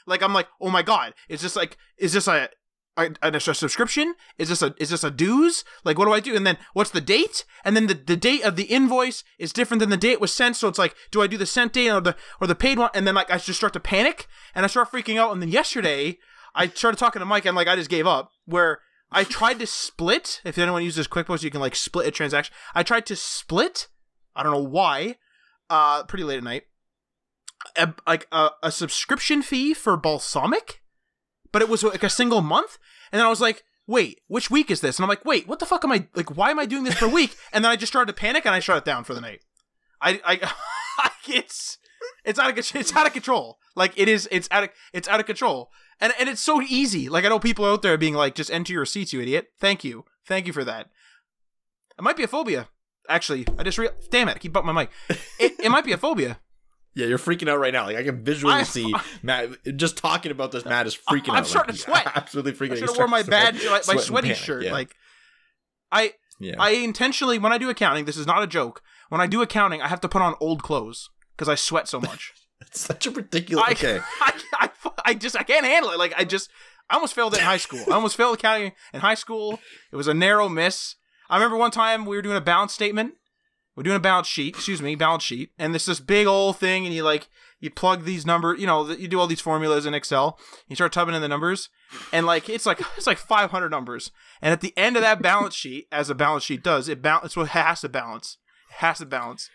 Like I'm like, oh my god, is this like, is this a, a, a, a subscription? Is this a is this a dues? Like what do I do? And then what's the date? And then the, the date of the invoice is different than the date it was sent. So it's like, do I do the sent date or the or the paid one? And then like I just start to panic and I start freaking out. And then yesterday I started talking to Mike and like I just gave up. Where I tried to split. If anyone uses QuickBooks, you can like split a transaction. I tried to split. I don't know why. Uh, pretty late at night. A, like a, a subscription fee for Balsamiq, but it was like a single month. And then I was like, wait, which week is this? And I'm like, wait, what the fuck am I like? Why am I doing this per week? And then I just started to panic and I shut it down for the night. I, I, it's, it's out of it's out of control. Like it is, it's out of it's out of control. And and it's so easy. Like I know people out there being like, just enter your receipts, you idiot. Thank you, thank you for that. It might be a phobia. Actually, I just real damn it, I keep bumping my mic. It, it might be a phobia. Yeah, you're freaking out right now. Like I can visually I- see Matt just talking about this. Matt is freaking out. I'm out. starting like, to sweat. Absolutely freaking I should have worn my bad, my, sweat and sweaty panic. shirt. Yeah. Like, I yeah. I intentionally when I do accounting, this is not a joke. When I do accounting, I have to put on old clothes because I sweat so much. it's such a ridiculous. I, okay. I, I, I just I can't handle it. Like I just I almost failed it in high school. I almost failed accounting in high school. It was a narrow miss. I remember one time we were doing a balance statement. We're doing a balance sheet, excuse me, balance sheet, and it's this big old thing, and you like you plug these numbers, you know, you do all these formulas in Excel. You start typing in the numbers, and like it's like it's like 500 numbers. And at the end of that balance sheet, as a balance sheet does, it balance. What has to balance. It has to balance.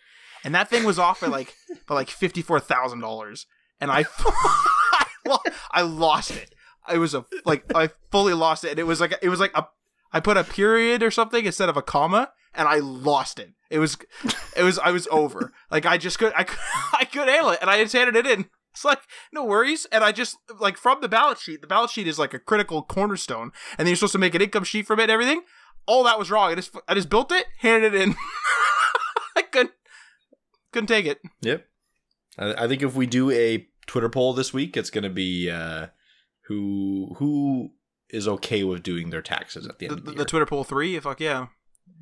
And that thing was off by like by like fifty four thousand dollars, and I I I lost it. I was a like I fully lost it. And it was like it was like a I put a period or something instead of a comma, and I lost it. It was it was I was over. Like I just could I could, I could handle it, and I just handed it in. It's like no worries, and I just like from the balance sheet. The balance sheet is like a critical cornerstone, and then you're supposed to make an income sheet from it and everything. All that was wrong. I just I just built it, handed it in. I couldn't couldn't take it. Yep. I, I think if we do a Twitter poll this week, it's going to be uh, who who is okay with doing their taxes at the The, end of the, the, year. the Twitter poll three. Fuck yeah.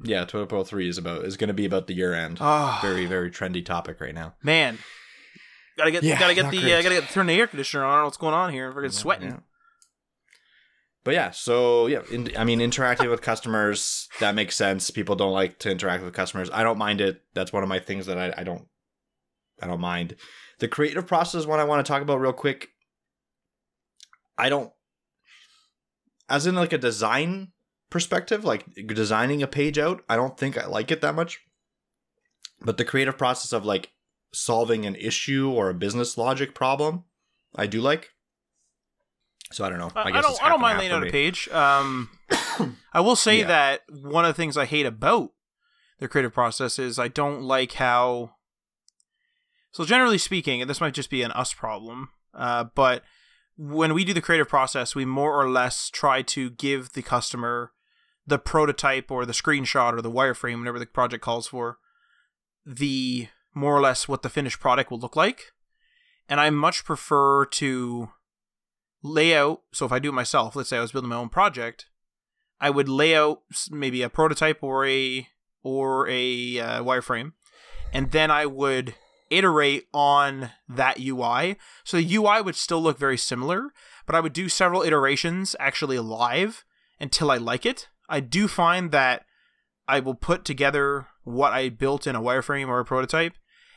Yeah, Twitter poll three is about is going to be about the year end. Oh Very very trendy topic right now. man, gotta get Yeah, gotta get the great. uh, gotta get turn the air conditioner on. I don't know what's going on here. We're getting Yeah, sweating. yeah. But yeah, so yeah, in, I mean, interacting with customers that makes sense. People don't like to interact with customers. I don't mind it. That's one of my things that I, I don't I don't mind. The creative process one I want to talk about real quick. I don't, as in like a design perspective, like designing a page out. I don't think I like it that much. But the creative process of like solving an issue or a business logic problem, I do like. So I don't know. I, I, don't. I don't mind laying out a page. Um, I will say Yeah. that one of the things I hate about the creative process is I don't like how. So generally speaking, and this might just be an us problem, uh, but when we do the creative process, we more or less try to give the customer the prototype or the screenshot or the wireframe, whatever the project calls for, the more or less what the finished product will look like. And I much prefer to lay out. So if I do it myself, let's say I was building my own project, I would lay out maybe a prototype or a or a uh, wireframe, and then I would iterate on that UI. So the UI would still look very similar, but I would do several iterations actually live until I like it. I do find that I will put together what I built in a wireframe or a prototype,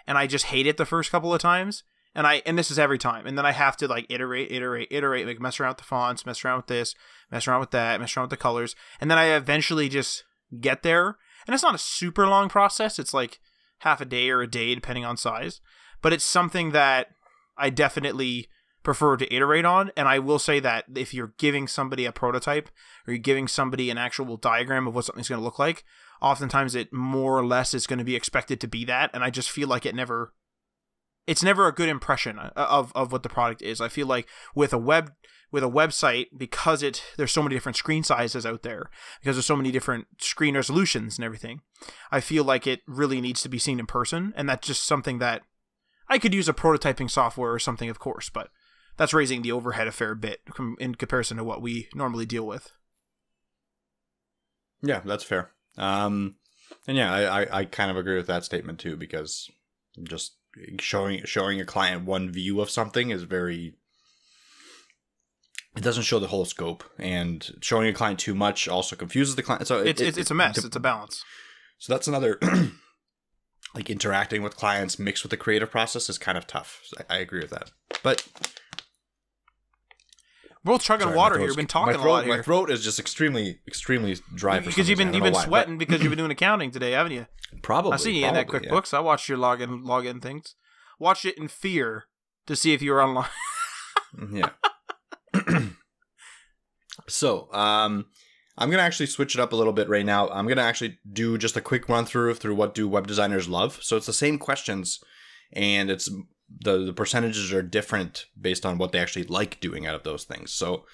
and I just hate it the first couple of times. And I and this is every time, and then I have to like iterate, iterate, iterate, like mess around with the fonts, mess around with this, mess around with that, mess around with the colors, and then I eventually just get there. And it's not a super long process; it's like half a day or a day, depending on size. But it's something that I definitely prefer to iterate on. And I will say that if you're giving somebody a prototype or you're giving somebody an actual diagram of what something's going to look like, oftentimes it more or less is going to be expected to be that. And I just feel like it never it's never a good impression uh, of of what the product is. I feel like with a web with a website because it there's so many different screen sizes out there because there's so many different screen resolutions and everything. I feel like it really needs to be seen in person, and that's just something that I could use a prototyping software or something, of course, but that's raising the overhead a fair bit in comparison to what we normally deal with. Yeah, that's fair. Um, and yeah, I, I, I kind of agree with that statement too because just showing showing a client one view of something is very it doesn't show the whole scope and showing a client too much also confuses the client so it, it's, it, it's a mess it's a balance so that's another like interacting with clients mixed with the creative process is kind of tough I, I, agree with that but we're both chugging Sorry, water here. We've been talking throat, a lot here. My throat is just extremely, extremely dry. Because you've been you've been why, sweating but... because you've been doing accounting today, haven't you? Probably. I see you probably, in that QuickBooks. Yeah. I watched your login login things. Watched it in fear to see if you were online. yeah. so, um, I'm gonna actually switch it up a little bit right now. I'm gonna actually do just a quick run through through what do web designers love. So it's the same questions, and it's the the percentages are different based on what they actually like doing out of those things. So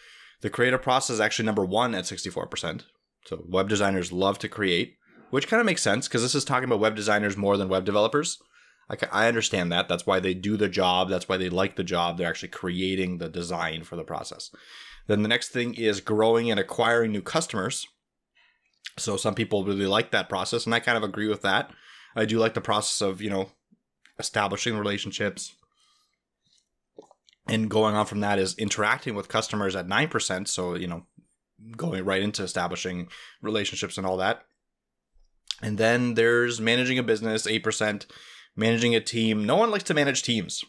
the creative process is actually number one at 64%. So web designers love to create, which kind of makes sense because this is talking about web designers more than web developers. I, I understand that. That's why they do the job. That's why they like the job. They're actually creating the design for the process. Then the next thing is growing and acquiring new customers. So some people really like that process, and I kind of agree with that. I do like the process of, you know, establishing relationships. And going on from that is interacting with customers at 9%. So, you know, going right into establishing relationships and all that. And then there's managing a business, 8%, managing a team. No one likes to manage teams.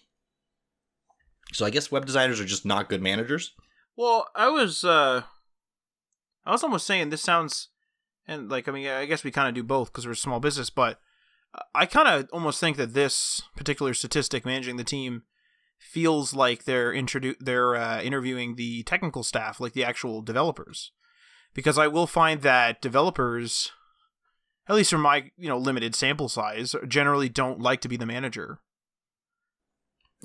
So I guess web designers are just not good managers. Well, I was uh I was almost saying this sounds and like I mean I guess we kind of do both because we're a small business, but I kind of almost think that this particular statistic managing the team feels like they're introdu- they're uh, interviewing the technical staff, like the actual developers, because I will find that developers, at least from my you know limited sample size, generally don't like to be the manager.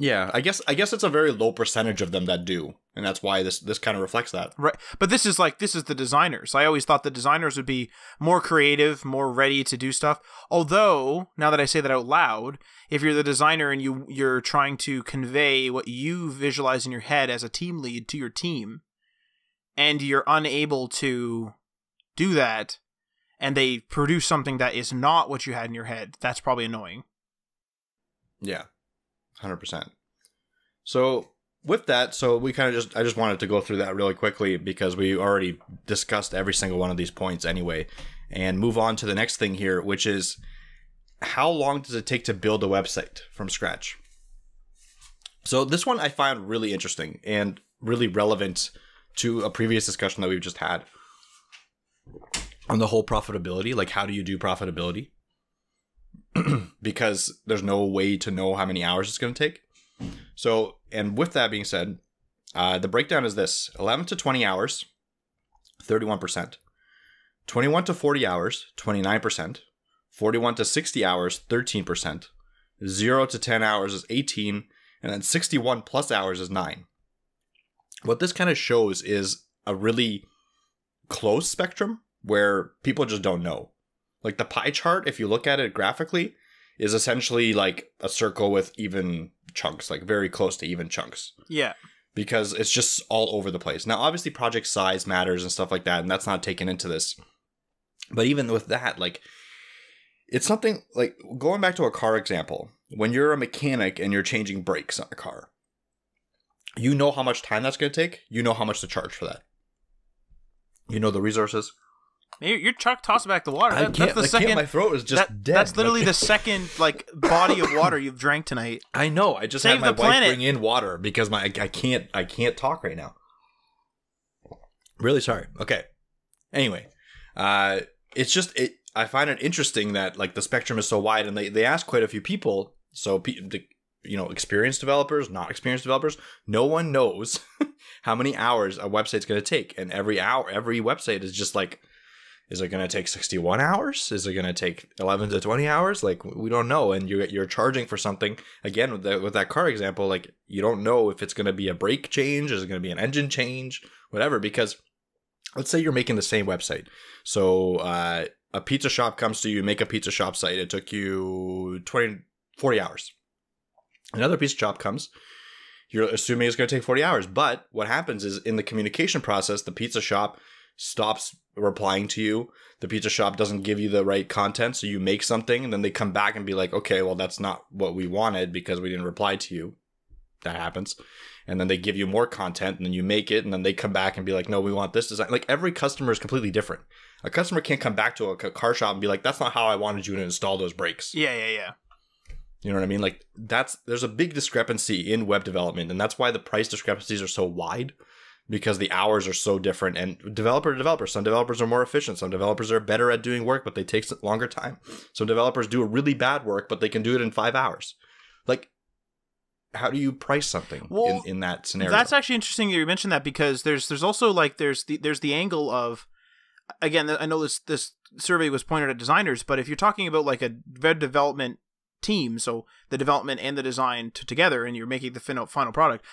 Yeah, I guess I guess it's a very low percentage of them that do, and that's why this this kind of reflects that. Right, but this is like this is the designers. I always thought the designers would be more creative, more ready to do stuff. Although now that I say that out loud, if you're the designer and you you're trying to convey what you visualize in your head as a team lead to your team, and you're unable to do that, and they produce something that is not what you had in your head, that's probably annoying. Yeah, Hundred percent. So with that, so we kind of just I just wanted to go through that really quickly because we already discussed every single one of these points anyway, and move on to the next thing here, which is how long does it take to build a website from scratch? So this one I find really interesting and really relevant to a previous discussion that we've just had on the whole profitability, like how do you do profitability? because there's no way to know how many hours it's going to take. So, and with that being said, uh, the breakdown is this 11 to 20 hours, 31%. 21 to 40 hours, 29%. 41 to 60 hours, 13%. 0 to 10 hours is 18. And then 61 plus hours is 9. What this kind of shows is a really close spectrum where people just don't know. Like the pie chart, if you look at it graphically, is essentially like a circle with even chunks, like very close to even chunks. Yeah. Because it's just all over the place. Now, obviously, project size matters and stuff like that, and that's not taken into this. But even with that, like, it's something like going back to a car example, when you're a mechanic and you're changing brakes on a car, you know how much time that's going to take, you know how much to charge for that. You know the resources, your Chuck tossed back the water. That, that's the second. my throat is just that, dead. That's literally the second like body of water you've drank tonight. I know. I just Save had my wife planet. bring in water because my I, I can't I can't talk right now. Really sorry. Okay. Anyway, uh, it's just it. I find it interesting that like the spectrum is so wide, and they they ask quite a few people. So the you know experienced developers, not experienced developers, no one knows how many hours a website's going to take, and every hour, every website is just like Is it going to take 61 hours? Is it going to take 11 to 20 hours? Like we don't know. And you're, you're charging for something again with, the, with that car example. Like you don't know if it's going to be a brake change, is it going to be an engine change, whatever. Because let's say you're making the same website. So uh, a pizza shop comes to you, make a pizza shop site. It took you 20, 40 hours. Another pizza shop comes. You're assuming it's going to take 40 hours. But what happens is in the communication process, the pizza shop stops replying to you. The pizza shop doesn't give you the right content, so you make something, and then they come back and be like, "Okay, well, that's not what we wanted because we didn't reply to you." That happens, and then they give you more content, and then you make it, and then they come back and be like, "No, we want this design." Like every customer is completely different. A customer can't come back to a car shop and be like, "That's not how I wanted you to install those brakes." Yeah, yeah, yeah. You know what I mean? Like that's there's a big discrepancy in web development, and that's why the price discrepancies are so wide because the hours are so different and developer to developer some developers are more efficient some developers are better at doing work but they take longer time. Some developers do a really bad work but they can do it in five hours. Like how do you price something well, in, in that scenario? that's actually interesting that you mentioned that because there's there's also like there's the there's the angle of again i know this this survey was pointed at designers but if you're talking about like a web development team so the development and the design together and you're making the final final product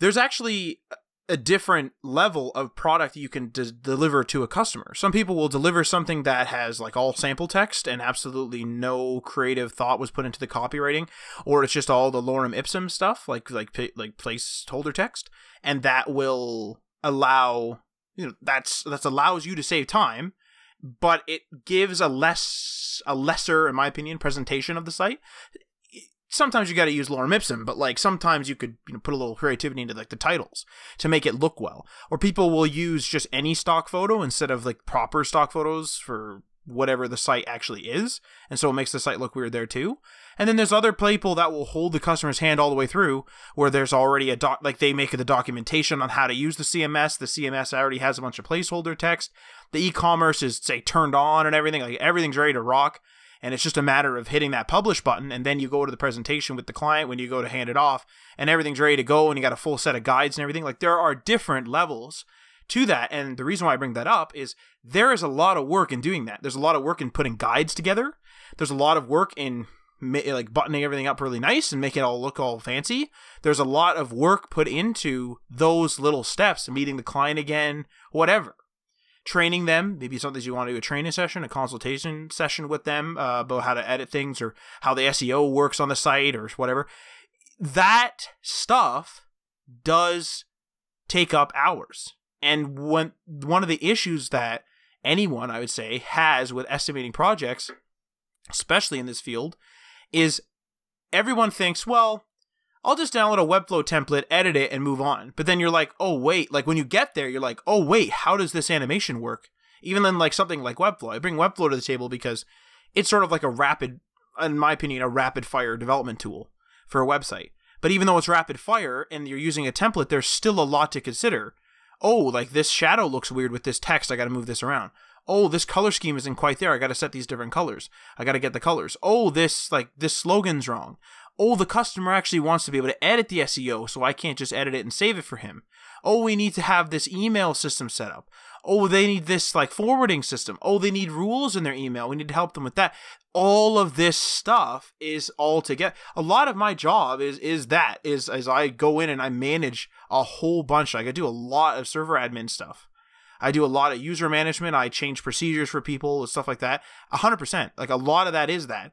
there's actually a different level of product you can de- deliver to a customer. Some people will deliver something that has like all sample text and absolutely no creative thought was put into the copywriting, or it's just all the lorem ipsum stuff, like like like placeholder text, and that will allow you know that's that's allows you to save time, but it gives a less a lesser, in my opinion, presentation of the site sometimes you got to use lorem ipsum, but like sometimes you could you know put a little creativity into like the titles to make it look well. Or people will use just any stock photo instead of like proper stock photos for whatever the site actually is, and so it makes the site look weird there too. And then there's other people that will hold the customer's hand all the way through, where there's already a doc, like they make the documentation on how to use the CMS. The CMS already has a bunch of placeholder text. The e-commerce is say turned on and everything, like everything's ready to rock and it's just a matter of hitting that publish button and then you go to the presentation with the client when you go to hand it off and everything's ready to go and you got a full set of guides and everything. Like there are different levels to that and the reason why I bring that up is there is a lot of work in doing that. There's a lot of work in putting guides together. There's a lot of work in like buttoning everything up really nice and make it all look all fancy. There's a lot of work put into those little steps meeting the client again whatever training them. Maybe something you want to do a training session, a consultation session with them uh, about how to edit things or how the SEO works on the site or whatever. That stuff does take up hours. And when one of the issues that anyone, I would say, has with estimating projects, especially in this field, is everyone thinks, well, I'll just download a Webflow template, edit it, and move on. But then you're like, oh, wait. Like when you get there, you're like, oh, wait, how does this animation work? Even then, like something like Webflow. I bring Webflow to the table because it's sort of like a rapid, in my opinion, a rapid fire development tool for a website. But even though it's rapid fire and you're using a template, there's still a lot to consider. Oh, like this shadow looks weird with this text. I got to move this around. Oh, this color scheme isn't quite there. I got to set these different colors. I got to get the colors. Oh, this like this slogan's wrong oh, the customer actually wants to be able to edit the SEO, so I can't just edit it and save it for him. Oh, we need to have this email system set up. Oh, they need this like forwarding system. Oh, they need rules in their email. We need to help them with that. All of this stuff is all together. A lot of my job is is that is as I go in and I manage a whole bunch. Like I do a lot of server admin stuff. I do a lot of user management. I change procedures for people and stuff like that. 100%. Like a lot of that is that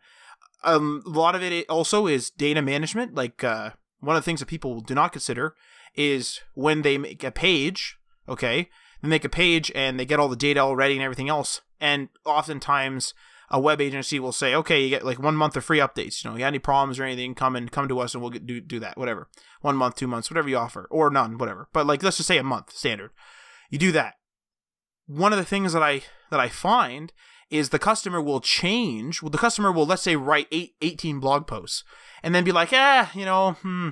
um, a lot of it also is data management. Like uh, one of the things that people do not consider is when they make a page. Okay, they make a page and they get all the data already and everything else. And oftentimes, a web agency will say, "Okay, you get like one month of free updates. You know, you got any problems or anything, come and come to us and we'll get, do do that. Whatever, one month, two months, whatever you offer, or none, whatever. But like, let's just say a month standard. You do that. One of the things that I that I find is the customer will change. Well, the customer will, let's say, write eight, 18 blog posts and then be like, eh, you know, hmm,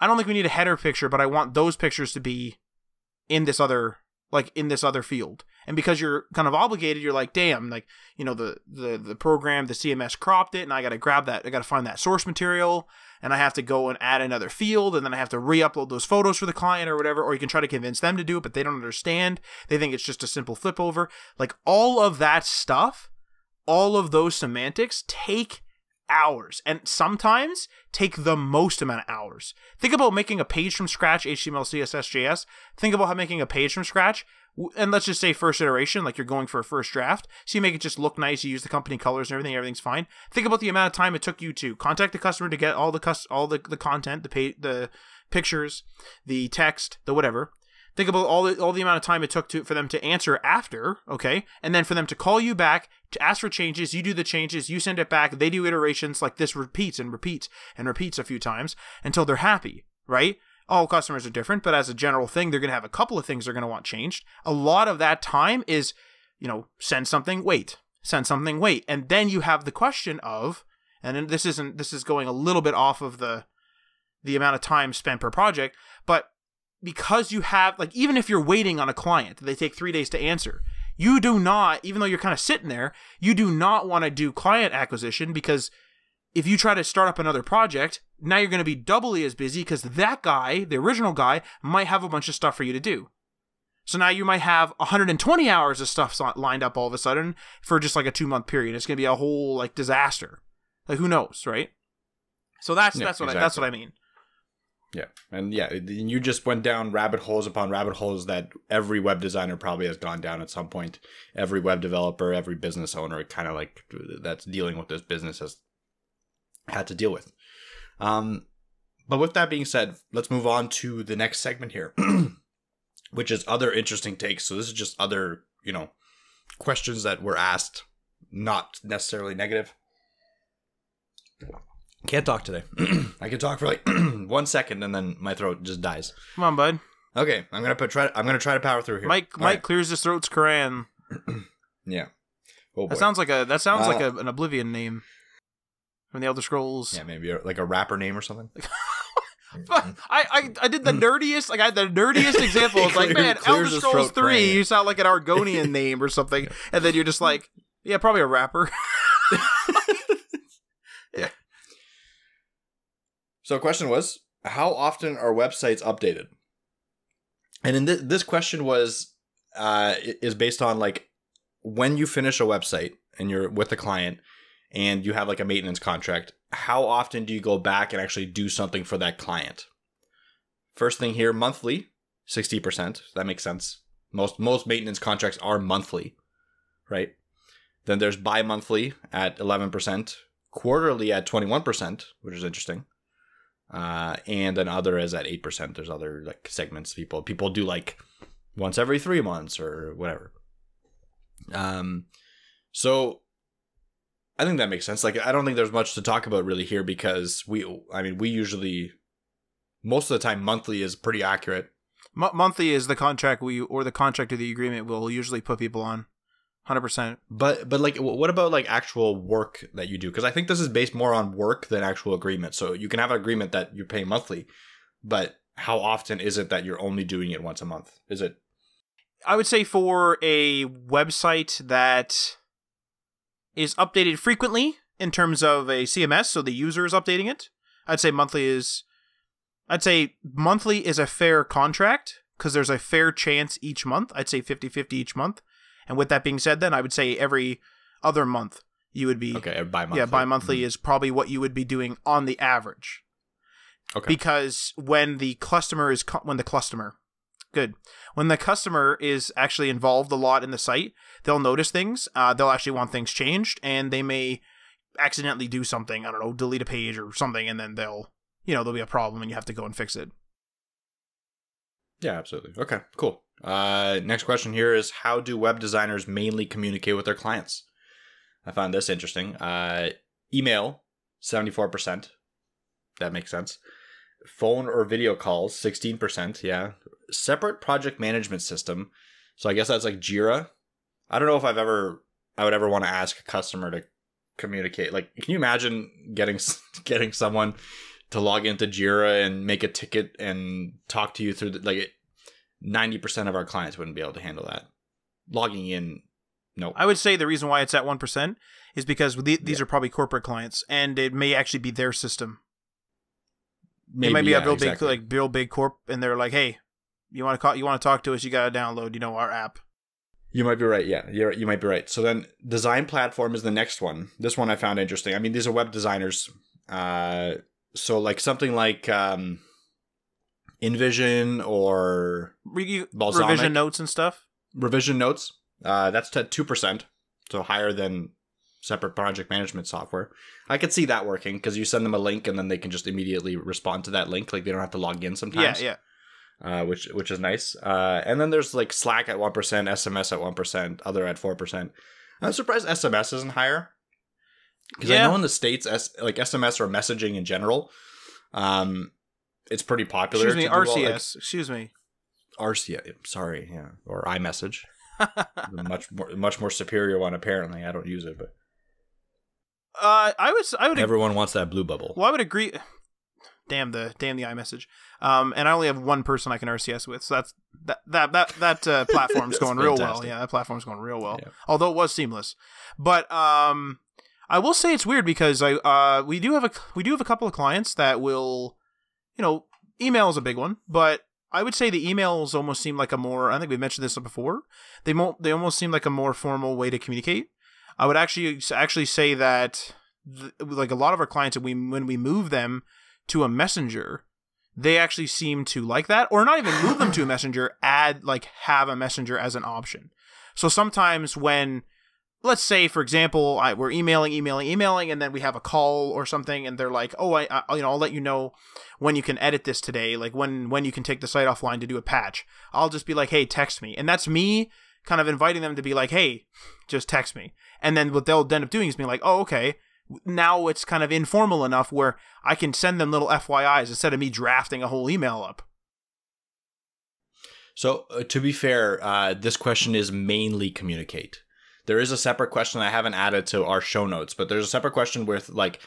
I don't think we need a header picture, but I want those pictures to be in this other, like in this other field. And because you're kind of obligated, you're like, damn, like, you know, the the the program, the CMS cropped it, and I gotta grab that, I gotta find that source material, and I have to go and add another field, and then I have to re-upload those photos for the client or whatever, or you can try to convince them to do it, but they don't understand. They think it's just a simple flip over. Like all of that stuff, all of those semantics take hours and sometimes take the most amount of hours. Think about making a page from scratch, HTML, CSS, JS. Think about how making a page from scratch, and let's just say first iteration, like you're going for a first draft. So you make it just look nice. You use the company colors and everything. Everything's fine. Think about the amount of time it took you to contact the customer to get all the cus- all the, the content, the pay- the pictures, the text, the whatever. Think about all the all the amount of time it took to for them to answer after, okay, and then for them to call you back to ask for changes. You do the changes, you send it back. They do iterations like this repeats and repeats and repeats a few times until they're happy, right? All customers are different, but as a general thing, they're going to have a couple of things they're going to want changed. A lot of that time is, you know, send something, wait, send something, wait, and then you have the question of, and this isn't this is going a little bit off of the the amount of time spent per project, but because you have like even if you're waiting on a client they take three days to answer you do not even though you're kind of sitting there you do not want to do client acquisition because if you try to start up another project now you're going to be doubly as busy because that guy the original guy might have a bunch of stuff for you to do. So now you might have 120 hours of stuff lined up all of a sudden for just like a two month period. It's going to be a whole like disaster. Like who knows right? So that's yeah, that's what exactly. I, that's what i mean. Yeah, and yeah, you just went down rabbit holes upon rabbit holes that every web designer probably has gone down at some point. Every web developer, every business owner, kind of like that's dealing with this business has had to deal with. Um, but with that being said, let's move on to the next segment here, which is other interesting takes. So this is just other, you know, questions that were asked, not necessarily negative. Can't talk today. I can talk for like one second and then my throat just dies. Come on, bud. Okay, I'm gonna put try. I'm gonna try to power through here. Mike Mike right. clears his throat's Koran. yeah. Oh, that sounds like a that sounds uh, like a, an Oblivion name from the Elder Scrolls. Yeah, maybe like a rapper name or something. I, I I did the nerdiest like I had the nerdiest example. It's like man, Elder Scrolls three. You sound like an Argonian name or something, and then you're just like, yeah, probably a rapper. Yeah. So, question was, how often are websites updated? And in th- this question was uh, is based on like when you finish a website and you're with a client and you have like a maintenance contract, how often do you go back and actually do something for that client? First thing here, monthly, 60%. That makes sense. Most most maintenance contracts are monthly, right? Then there's bi-monthly at 11%, quarterly at 21%, which is interesting uh, and then other is at eight percent. There's other like segments. People people do like once every three months or whatever. Um, so I think that makes sense. Like I don't think there's much to talk about really here because we, I mean, we usually most of the time monthly is pretty accurate. M- monthly is the contract we or the contract of the agreement we'll usually put people on hundred percent. But but like, what about like actual work that you do? Because I think this is based more on work than actual agreement. So you can have an agreement that you're paying monthly, but how often is it that you're only doing it once a month? Is it? I would say for a website that is updated frequently in terms of a CMS, so the user is updating it. I'd say monthly is. I'd say monthly is a fair contract because there's a fair chance each month. I'd say 50 50 each month. And with that being said, then I would say every other month you would be okay. Bi-monthly. Yeah, bi-monthly mm-hmm. is probably what you would be doing on the average. Okay. Because when the customer is when the customer, good, when the customer is actually involved a lot in the site, they'll notice things. Uh, they'll actually want things changed, and they may accidentally do something. I don't know, delete a page or something, and then they'll, you know, there'll be a problem, and you have to go and fix it. Yeah, absolutely. Okay, cool. Uh, next question here is How do web designers mainly communicate with their clients? I found this interesting. Uh, email, 74%. That makes sense. Phone or video calls, 16%. Yeah. Separate project management system. So I guess that's like Jira. I don't know if I've ever, I would ever want to ask a customer to communicate. Like, can you imagine getting getting someone to log into Jira and make a ticket and talk to you through the, like ninety percent of our clients wouldn't be able to handle that. logging in, no. I would say the reason why it's at one percent is because the, these Yeah. are probably corporate clients, and it may actually be their system. Maybe, it might be yeah, a real exactly. big like real big corp, and they're like, "Hey, you want to call? You want to talk to us? You got to download, you know, our app." You might be right. Yeah, you're, you might be right. So then, design platform is the next one. This one I found interesting. I mean, these are web designers. Uh, so like something like um, InVision or Re- Balsamiq. revision notes and stuff. Revision Notes. Uh, that's two percent, so higher than separate project management software. I could see that working because you send them a link and then they can just immediately respond to that link. Like they don't have to log in sometimes. Yeah, yeah. Uh, which which is nice. Uh, and then there's like Slack at one percent, SMS at one percent, other at four percent. I'm surprised SMS isn't higher because Yeah. I know in the states, S- like SMS or messaging in general, um, it's pretty popular. Excuse me, to do all, like, RCS. Excuse me. RCS. Sorry, yeah, or iMessage, much more much more superior one. Apparently, I don't use it, but Uh, I was, I would. everyone wants that blue bubble. Well, I would agree. Damn the damn the iMessage. Um, and I only have one person I can RCS with, so that's that that that that uh, platform's going real well. Yeah, that platform's going real well. Yeah. Although it was seamless, but um, I will say it's weird because I uh we do have a we do have a couple of clients that will, you know, email is a big one, but I would say the emails almost seem like a more. I think we mentioned this before. They mo- they almost seem like a more formal way to communicate. I would actually actually say that th- like a lot of our clients, when we when we move them to a messenger, they actually seem to like that, or not even move them to a messenger. Add like have a messenger as an option. So sometimes when let's say for example I, we're emailing emailing emailing and then we have a call or something and they're like oh I, I you know i'll let you know when you can edit this today like when when you can take the site offline to do a patch i'll just be like hey text me and that's me kind of inviting them to be like hey just text me and then what they'll end up doing is being like oh okay now it's kind of informal enough where i can send them little fyis instead of me drafting a whole email up So uh, to be fair, uh, this question is mainly communicate. There is a separate question I haven't added to our show notes, but there's a separate question with like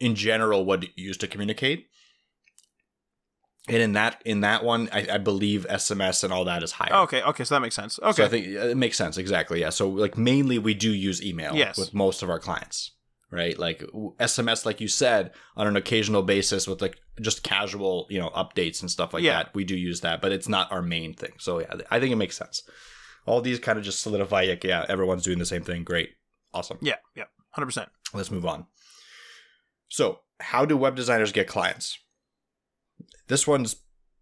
in general what you use to communicate. And in that in that one, I, I believe SMS and all that is higher. okay okay so that makes sense okay So I think uh, it makes sense exactly. Yeah. So like mainly we do use email Yes. with most of our clients, right? Like SMS, like you said, on an occasional basis with like just casual, you know, updates and stuff like Yeah. that. We do use that, but it's not our main thing. So yeah, I think it makes sense. All these kind of just solidify. Like, yeah, everyone's doing the same thing. Great, awesome. yeah yeah 100% Let's move on. So, how do web designers get clients? This one's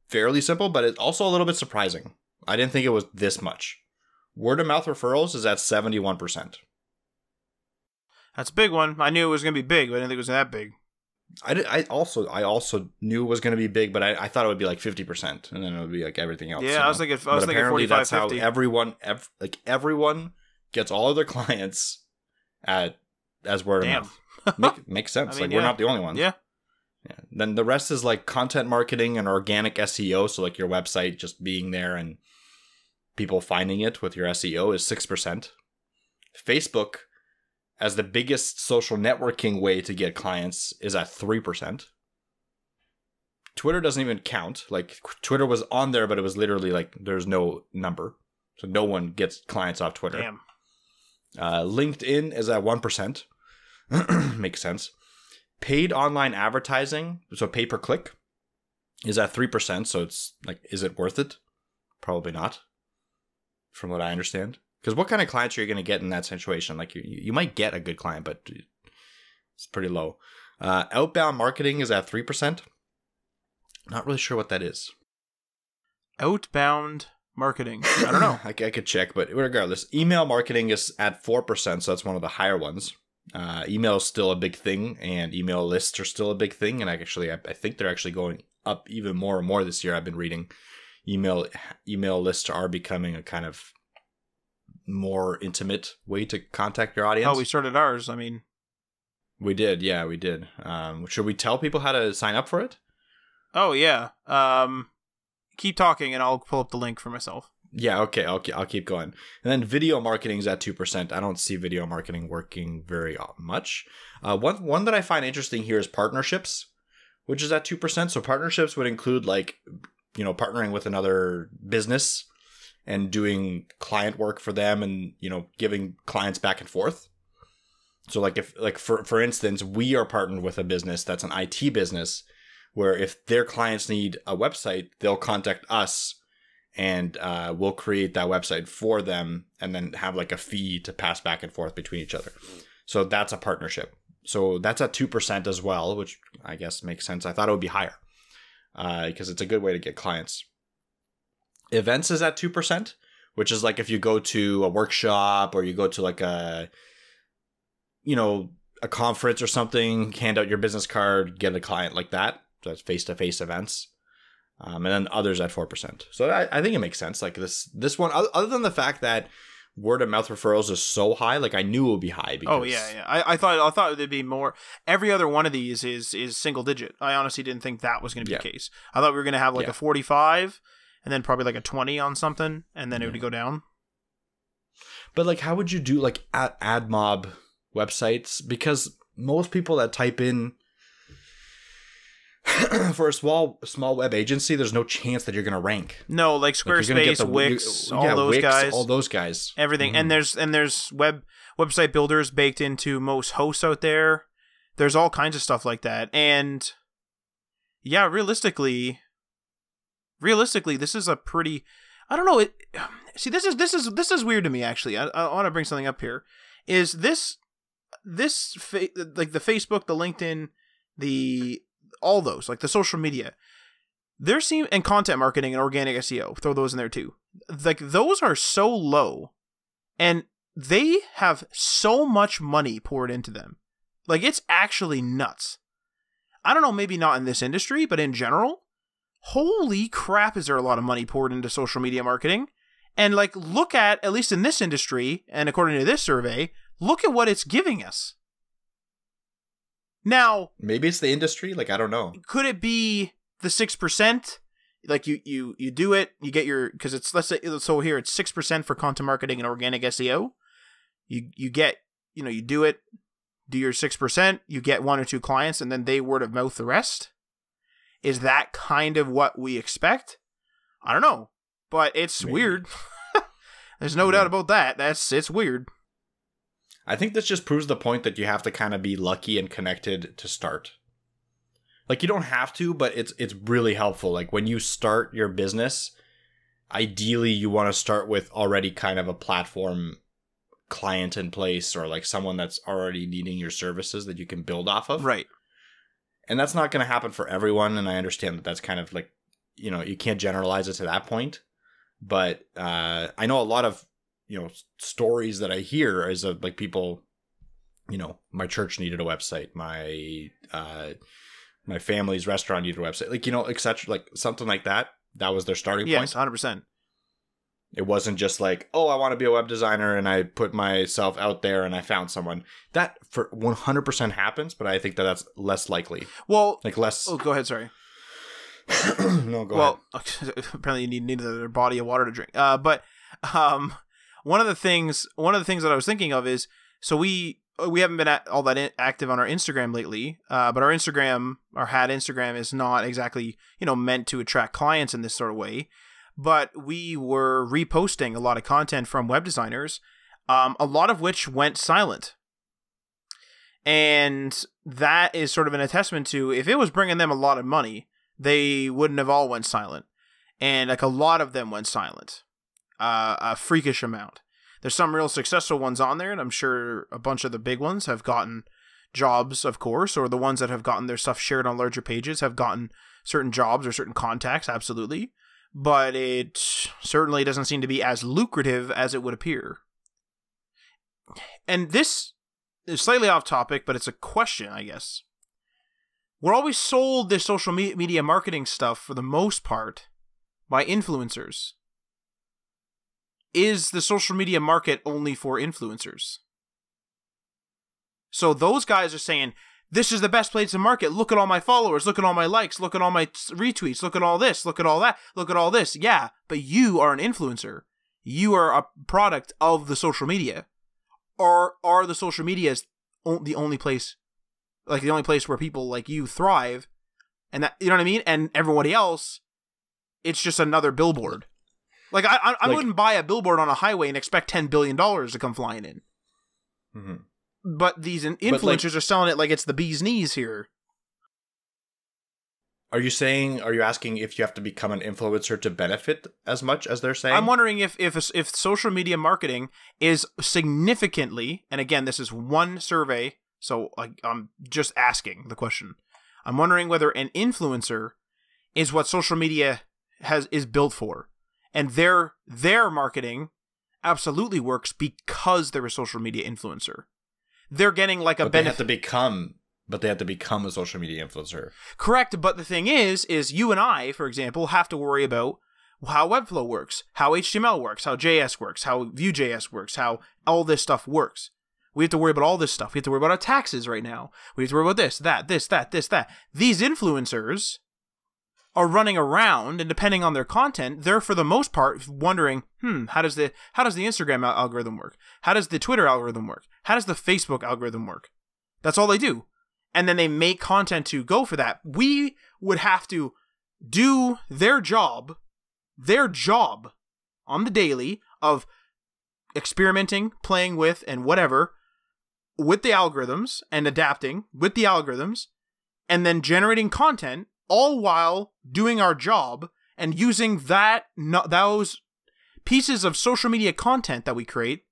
fairly simple, but it's also a little bit surprising. I didn't think it was this much. Word of mouth referrals is at 71%. That's a big one i knew it was going to be big but i didn't think it was that big I, did, I also I also knew it was going to be big, but I, I thought it would be like 50%, and then it would be like everything else. Yeah, you I was know? thinking- I was But thinking apparently 45, that's 50. how everyone, ev- like everyone, gets all of their clients at as word Damn. of mouth. Make, makes sense. I mean, like yeah. we're not the only ones. yeah Yeah. Then the rest is like content marketing and organic SEO. So like your website just being there and people finding it with your SEO is six percent. Facebook, as the biggest social networking way to get clients, is at three percent. Twitter doesn't even count. Like Twitter was on there, but it was literally like there's no number, so no one gets clients off Twitter. damn Uh, LinkedIn is at 1%. Makes sense. Paid online advertising, so pay per click, is at 3%. So it's like, is it worth it? Probably not, from what I understand. Because what kind of clients are you going to get in that situation? Like, you, you might get a good client, but it's pretty low. Uh, outbound marketing is at 3%. Not really sure what that is. outbound marketing i don't know I could check, but regardless, email marketing is at 4%, so that's one of the higher ones. Uh, email is still a big thing, and email lists are still a big thing. And I actually, I, I think they're actually going up even more and more this year. I've been reading email email lists are becoming a kind of more intimate way to contact your audience. oh we started ours i mean we did, yeah, we did. Um, should we tell people how to sign up for it? Oh yeah. Um, keep talking, and I'll pull up the link for myself. Yeah, okay, I'll, I'll keep going. And then video marketing is at 2%. I don't see video marketing working very much. Uh, one, one that I find interesting here is partnerships, which is at 2%. So partnerships would include like, you know, partnering with another business and doing client work for them and you know giving clients back and forth. So like if like for for instance we are partnered with a business that's an IT business where if their clients need a website they'll contact us and uh, we'll create that website for them and then have like a fee to pass back and forth between each other. So that's a partnership. So that's at 2% as well which i guess makes sense. I thought it would be higher because uh, it's a good way to get clients events is at 2% which is like if you go to a workshop or you go to like a you know a conference or something hand out your business card get a client like that so that's face-to-face events um, and then others at 4% so I, I think it makes sense. Like this this one other than the fact that word of mouth referrals is so high like i knew it would be high because oh yeah yeah. I, I thought i thought there'd be more. Every other one of these is is single digit. I honestly didn't think that was going to be yeah. the case. I thought we were going to have like yeah. a 45 and then probably like a 20 on something and then it would go down but like how would you do like at mob websites because most people that type in for a small small web agency, there's no chance that you're going to rank. No, like Squarespace, like Wix, all yeah, those Wix, guys, all those guys, everything. Mm-hmm. And there's and there's web website builders baked into most hosts out there. There's all kinds of stuff like that, and yeah, realistically, realistically, this is a pretty. I don't know. It see this is this is this is weird to me actually. I, I want to bring something up here. Is this this fa- like the Facebook, the LinkedIn, the all those like the social media there seem and content marketing and organic SEO throw those in there too like those are so low and they have so much money poured into them like it's actually nuts I don't know maybe not in this industry but in general holy crap is there a lot of money poured into social media marketing and like look at at least in this industry and according to this survey look at what it's giving us now, maybe it's the industry. Like I don't know. Could it be the six percent? Like you you you do it, you get your because it's let's say so here it's six percent for content marketing and organic SEO. You you get you know you do it, do your six percent, you get one or two clients, and then they word of mouth the rest. Is that kind of what we expect? I don't know, but it's maybe. weird. There's no yeah. doubt about that. That's it's weird. I think this just proves the point that you have to kind of be lucky and connected to start. Like you don't have to, but it's it's really helpful. Like when you start your business, ideally you want to start with already kind of a platform client in place or like someone that's already needing your services that you can build off of. Right. And that's not going to happen for everyone and I understand that that's kind of like you know, you can't generalize it to that point. But uh I know a lot of you know stories that I hear is of like people, you know, my church needed a website, my uh, my family's restaurant needed a website, like you know, etc. Like something like that. That was their starting yes, point. Yes, hundred percent. It wasn't just like, oh, I want to be a web designer and I put myself out there and I found someone. That for 100% happens, but I think that that's less likely. Well, like less. Oh, go ahead. Sorry. no, go ahead. well, ahead. apparently you need need a body of water to drink. Uh, but um, one of the things one of the things that I was thinking of is so we we haven't been all that active on our Instagram lately, uh, but our Instagram, our hat Instagram, is not exactly you know meant to attract clients in this sort of way. But we were reposting a lot of content from web designers, um, a lot of which went silent, and that is sort of an attestament to if it was bringing them a lot of money, they wouldn't have all went silent, and like a lot of them went silent uh, a freakish amount. There's some real successful ones on there, and I'm sure a bunch of the big ones have gotten jobs, of course, or the ones that have gotten their stuff shared on larger pages have gotten certain jobs or certain contacts, absolutely. But it certainly doesn't seem to be as lucrative as it would appear. And this is slightly off topic, but it's a question, I guess. We're always sold this social media marketing stuff for the most part by influencers is the social media market only for influencers? So those guys are saying, this is the best place to market. Look at all my followers. Look at all my likes. Look at all my retweets. Look at all this. Look at all that. Look at all this. Yeah, but you are an influencer. You are a product of the social media. Or are the social medias the only place, like the only place where people like you thrive? And that, you know what I mean? And everybody else, it's just another billboard. Like I, I, I Like- wouldn't buy a billboard on a highway and expect ten billion dollars to come flying in. Mhm. But these in- like- influencers are selling it like it's the bee's knees here. Are you saying? Are you asking if you have to become an influencer to benefit as much as they're saying? I'm wondering if if if social media marketing is significantly, and again, this is one survey, so like, I'm just asking the question. I'm wondering whether an influencer is what social media has is built for, and their their marketing absolutely works because they're a social media influencer. They're getting like a but they have to become. But they have to become a social media influencer. Correct, but the thing is, is you and I, for example, have to worry about how Webflow works, how HTML works, how JS works, how Vue.js works, how all this stuff works. We have to worry about all this stuff. We have to worry about our taxes right now. We have to worry about this, that, this, that, this, that. These influencers are running around, and depending on their content, they're for the most part wondering, hmm, how does the how does the Instagram algorithm work? How does the Twitter algorithm work? How does the Facebook algorithm work? That's all they do and then they make content to go for that. We would have to do their job, their job on the daily of experimenting, playing with, and whatever with the algorithms and adapting with the algorithms, and then generating content, all while doing our job and using that no, those pieces of social media content that we create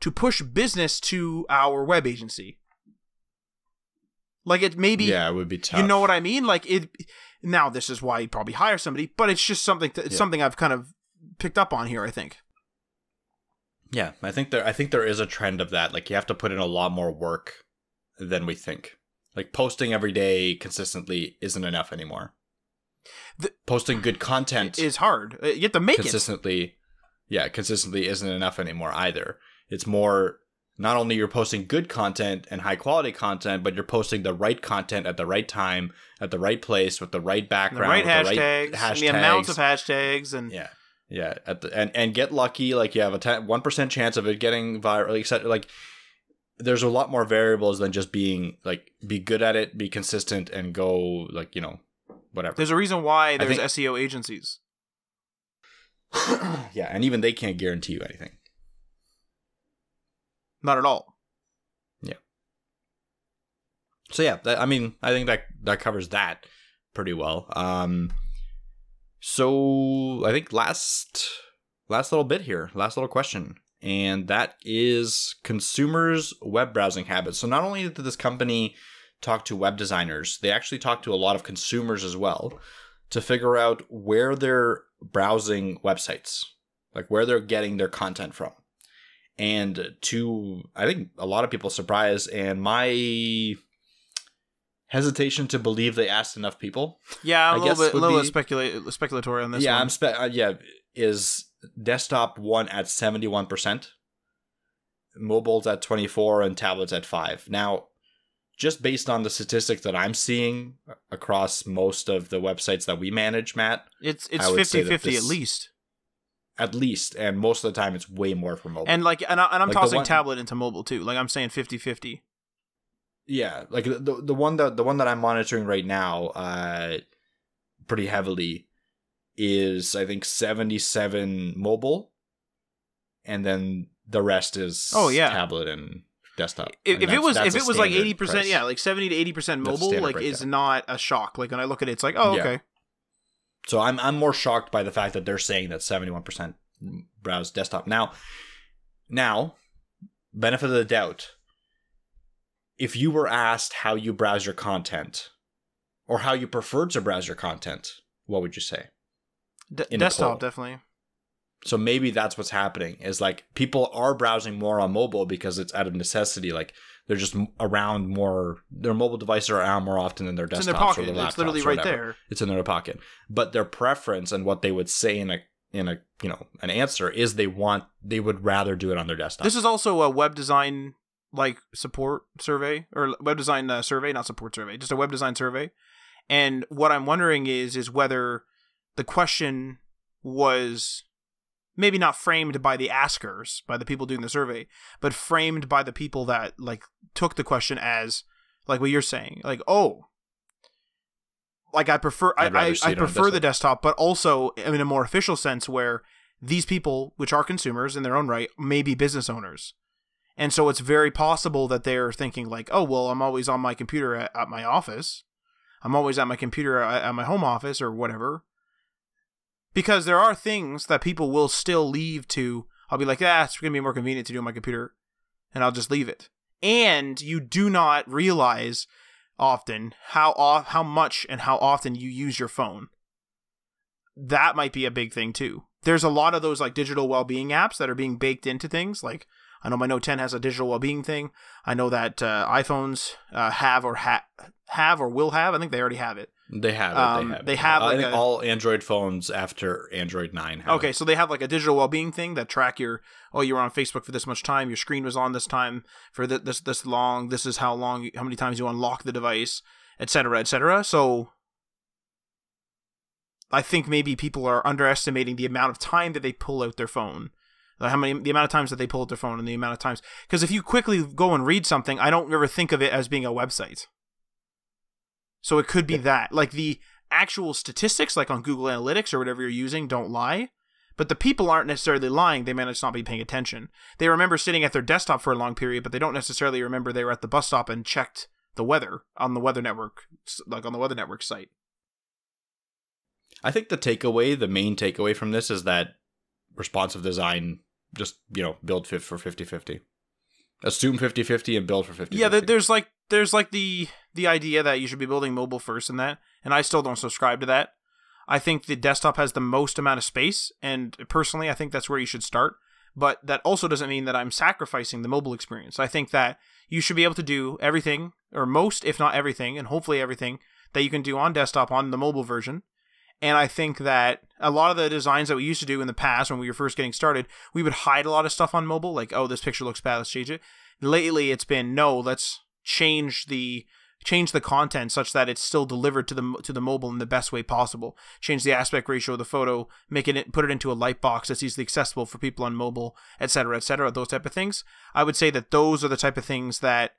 to push business to our web agency. Like it maybe yeah, it would be tough. you know what I mean? Like it. Now this is why you'd probably hire somebody, but it's just something. Th- Yeah. Something I've kind of picked up on here. I think. Yeah, I think there. I think there is a trend of that. Like you have to put in a lot more work than we think. Like posting every day consistently isn't enough anymore. The- posting good content Is hard. Uh, You have to make it. consistently, yeah, consistently isn't enough anymore either. It's more not only you're posting good content and high quality content, but you're posting the right content at the right time, at the right place, with the right The background, right with hashtags, the, right and the amounts of hashtags, and yeah, yeah, at the and and get lucky. Like you have a one percent chance of it getting viral. Etc. Like there's a lot more variables than just being like be good at it, be consistent, and go like you know whatever. there's a reason why there's think- SEO agencies. yeah, and even they can't guarantee you anything. Not at all. Yeah. So yeah, that, I mean, I think that that covers that pretty well. Um, so I think last last little bit here, last little question, and that is consumers' web browsing habits. So not only did this company talk to web designers, they actually talk to a lot of consumers as well to figure out where they're browsing websites, like where they're getting their content from. And to I think a lot of people surprised, and my hesitation to believe they asked enough people. Yeah, I a little bit, a little be- bit specula- speculatory on this. yeah, one. I'm spe- uh, yeah is desktop one at 71%, mobiles at 24 and tablets at 5. Now, just based on the statistics that I'm seeing across most of the websites that we manage, Matt, It's it's I would say 50 that 50 at least. at least and most of the time it's way more for mobile. And like and, I, and I'm Like tossing one- tablet into mobile too. Like I'm saying 50 50. Yeah, like the the- the one that the one that I'm monitoring right now, uh, pretty heavily, is I think 77 mobile, and then the rest is Oh, yeah. tablet and desktop. If, if it was if it was like 80%, yeah, like 70 to 80% mobile standard like is not a shock. Like when I look at it it's like, "Oh, Yeah. okay." So I'm I'm more shocked by the fact that they're saying that 71% browse desktop. Now, now, benefit of the doubt. If you were asked how you browse your content, or how you prefer to browse your content, what would you say? Desktop definitely. So maybe that's what's happening. Is like people are browsing more on mobile because it's out of necessity. Like they're just around more. Their mobile devices are around more often than their desktops It's in their or their laptops. It's literally right there. It's in their pocket. But their preference and what they would say in a in a you know an answer is they want they would rather do it on their desktop. This is also a web design like support survey or web design uh, survey, not support survey, just a web design survey. And what I'm wondering is is whether the question was maybe not framed by the askers, by the people doing the survey, but framed by the people that like took the question as like what you're saying, like oh, like I prefer I I'd I, I on prefer the desktop, but also in a more official sense where these people, which are consumers in their own right, may be business owners. And so it's very possible that they're thinking like, "Oh, well, I'm always on my computer at, at my office. I'm always at my computer at, at my home office or whatever." Because there are things that people will still leave to. I'll be like, "Ah, it's going to be more convenient to do on my computer." And I'll just leave it. And you do not realize often how off how much and how often you use your phone. That might be a big thing too. There's a lot of those like digital well-being apps that are being baked into things like I know my Note 10 has a digital well-being thing. I know that uh, iPhones uh, have or ha- have or will have. I think they already have it. They have it. Um, they have, they have, I like, think a- all Android phones after Android 9 have Okay, it. so they have like a digital well-being thing that track your oh you were on Facebook for this much time, your screen was on this time for th- this this long, this is how long how many times you unlock the device, etc., etc. So I think maybe people are underestimating the amount of time that they pull out their phone. Like how many the amount of times that they pull out their phone and the amount of times because if you quickly go and read something, I don't ever think of it as being a website. So it could be that. Like the actual statistics like on Google Analytics or whatever you're using don't lie. But the people aren't necessarily lying. They may just not be paying attention. They remember sitting at their desktop for a long period, but they don't necessarily remember they were at the bus stop and checked the weather on the weather network, like on the weather network site. I think the takeaway, the main takeaway from this is that responsive design just, you know, build fit for 50-50. Assume 50-50 and build for 50 Yeah, there's like there's like the the idea that you should be building mobile first in that, and I still don't subscribe to that. I think the desktop has the most amount of space, and personally, I think that's where you should start. But that also doesn't mean that I'm sacrificing the mobile experience. I think that you should be able to do everything, or most, if not everything, and hopefully everything that you can do on desktop on the mobile version. And I think that a lot of the designs that we used to do in the past when we were first getting started, we would hide a lot of stuff on mobile, like, oh, this picture looks bad, let's change it. Lately, it's been no, let's change the change the content such that it's still delivered to the to the mobile in the best way possible. Change the aspect ratio of the photo, make it put it into a light box that's easily accessible for people on mobile, etc., etc. Those type of things. I would say that those are the type of things that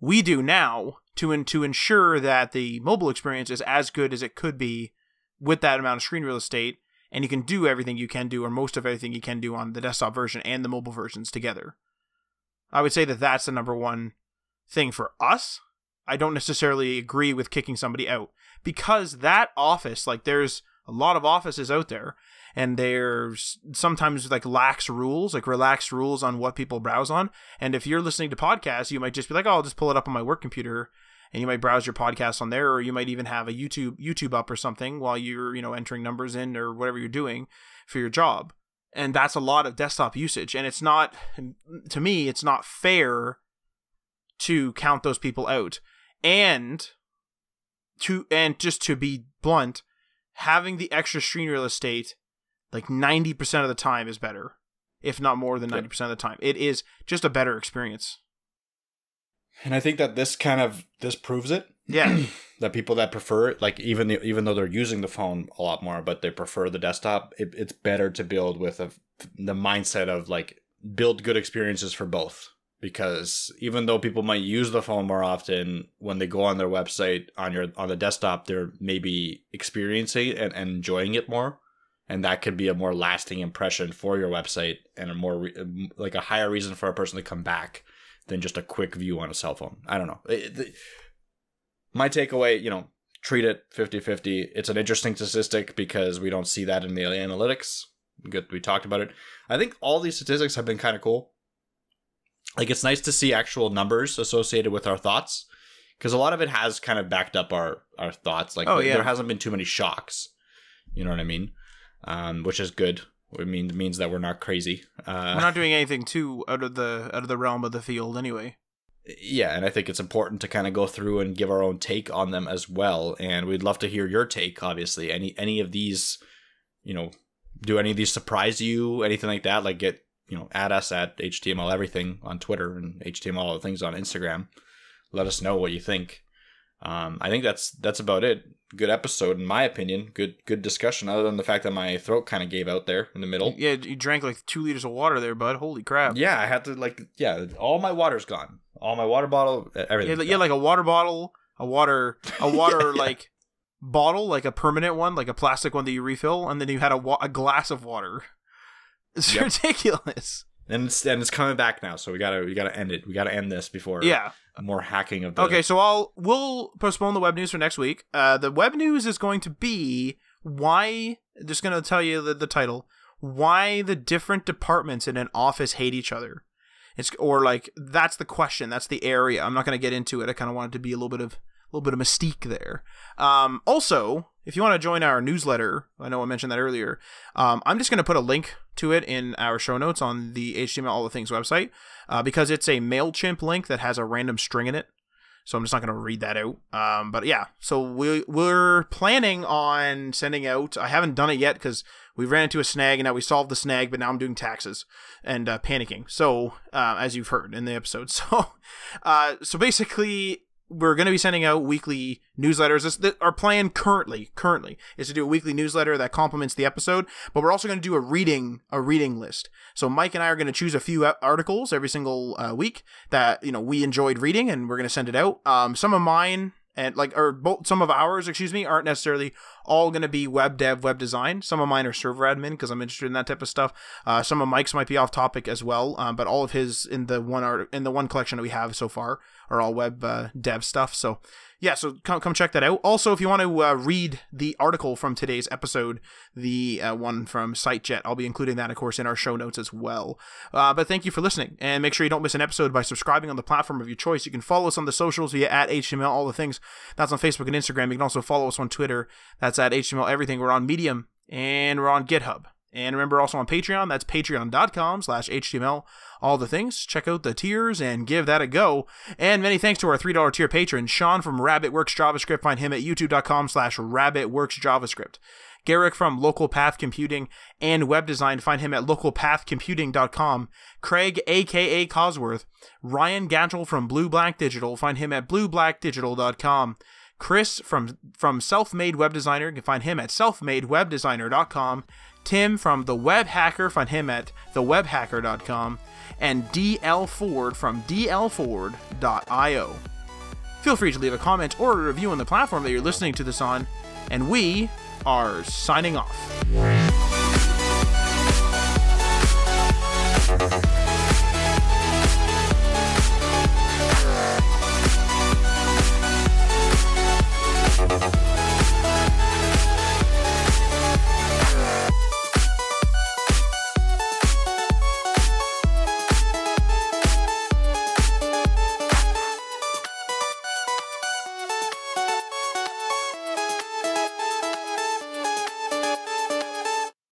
we do now to to ensure that the mobile experience is as good as it could be with that amount of screen real estate, and you can do everything you can do, or most of everything you can do on the desktop version and the mobile versions together. I would say that that's the number one thing for us. I don't necessarily agree with kicking somebody out because that office, like, there's a lot of offices out there, and there's sometimes like lax rules, like relaxed rules on what people browse on. And if you're listening to podcasts, you might just be like, "Oh, I'll just pull it up on my work computer." And you might browse your podcast on there, or you might even have a YouTube YouTube up or something while you're you know entering numbers in or whatever you're doing for your job. And that's a lot of desktop usage, and it's not to me, it's not fair to count those people out. And to and just to be blunt, having the extra screen real estate like 90% of the time is better, if not more than 90% of the time. It is just a better experience. And I think that this kind of this proves it. Yeah. that people that prefer it, like even the, even though they're using the phone a lot more, but they prefer the desktop, it, it's better to build with a, the mindset of like build good experiences for both. Because even though people might use the phone more often, when they go on their website on your on the desktop, they're maybe experiencing and, and enjoying it more, and that could be a more lasting impression for your website and a more re- like a higher reason for a person to come back than just a quick view on a cell phone. I don't know. It- my takeaway, you know, treat it 50-50. It's an interesting statistic because we don't see that in the analytics. Good, we talked about it. I think all these statistics have been kind of cool. Like it's nice to see actual numbers associated with our thoughts because a lot of it has kind of backed up our our thoughts. Like Oh, yeah. there hasn't been too many shocks. You know what I mean? Um, which is good. It means means that we're not crazy. Uh, We're not doing anything too out of the out of the realm of the field anyway. yeah, and I think it's important to kind of go through and give our own take on them as well. And we'd love to hear your take. Obviously, any any of these, you know, do any of these surprise you? Anything like that? Like get you know, add us at HTML everything on Twitter and HTML all the things on Instagram. Let us know what you think. Um, I think that's that's about it. Good episode, in my opinion. Good good discussion. Other than the fact that my throat kind of gave out there in the middle. Yeah, you drank like two liters of water there, bud. Holy crap! Yeah, I had to like yeah. All my water's gone. All my water bottle, everything. like- yeah, like a water bottle, a water, a water like bottle, like a permanent one, like a plastic one that you refill, and then you had a, wa- a glass of water. It's Yep. ridiculous. and it's and it's coming back now. So we gotta we gotta end it. We gotta end this before Yeah. more hacking of the. Okay, so I'll we'll postpone the web news for next week. Uh, the web news is going to be why. Just going to tell you the, the title. Why the different departments in an office hate each other. It's or like that's the question. That's the area. I'm not going to get into it. I kind of wanted to be a little bit of a little bit of mystique there. Um, also, if you want to join our newsletter, I know I mentioned that earlier. Um, I'm just going to put a link to it in our show notes on the HTML All the Things website uh, because it's a Mailchimp link that has a random string in it. So I'm just not going to read that out. Um, but yeah, so we we're planning on sending out. I haven't done it yet because we ran into a snag and now we solved the snag. But now I'm doing taxes and uh, panicking. So uh, as you've heard in the episode, so uh, so basically we're going to be sending out weekly newsletters. This, th- our plan currently, currently, is to do a weekly newsletter that complements the episode. But we're also going to do a reading, a reading list. So Mike and I are going to choose a few uh, articles every single uh, week that you know we enjoyed reading, and we're going to send it out. Um, some of mine and like or both some of ours, excuse me, aren't necessarily all going to be web dev, web design. Some of mine are server admin because I'm interested in that type of stuff. Uh, some of Mike's might be off topic as well, um, but all of his in the one art in the one collection that we have so far are all web uh, dev stuff. So yeah, so come come check that out. Also, if you want to uh, read the article from today's episode, the uh, one from Sitejet, I'll be including that, of course, in our show notes as well. Uh, but thank you for listening, and make sure you don't miss an episode by subscribing on the platform of your choice. You can follow us on the socials via at HTML all the things. That's on Facebook and Instagram. You can also follow us on Twitter. That's at HTML everything. We're on Medium and we're on GitHub. And remember also on Patreon, that's patreon.com slash HTML, all the things. Check out the tiers and give that a go. And many thanks to our $3 tier patron, Sean from RabbitWorks JavaScript. Find him at youtube.com slash RabbitWorks JavaScript. Garrick from Local Path Computing and Web Design. Find him at localpathcomputing.com. Craig, aka Cosworth. Ryan Gatchell from Blue Black Digital. Find him at blueblackdigital.com. Chris from from Self-Made Web Designer. You can find him at selfmadewebdesigner.com. Tim from The Web Hacker. Find him at thewebhacker.com. And DL Ford from dlford.io. Feel free to leave a comment or a review on the platform that you're listening to this on. And we are signing off.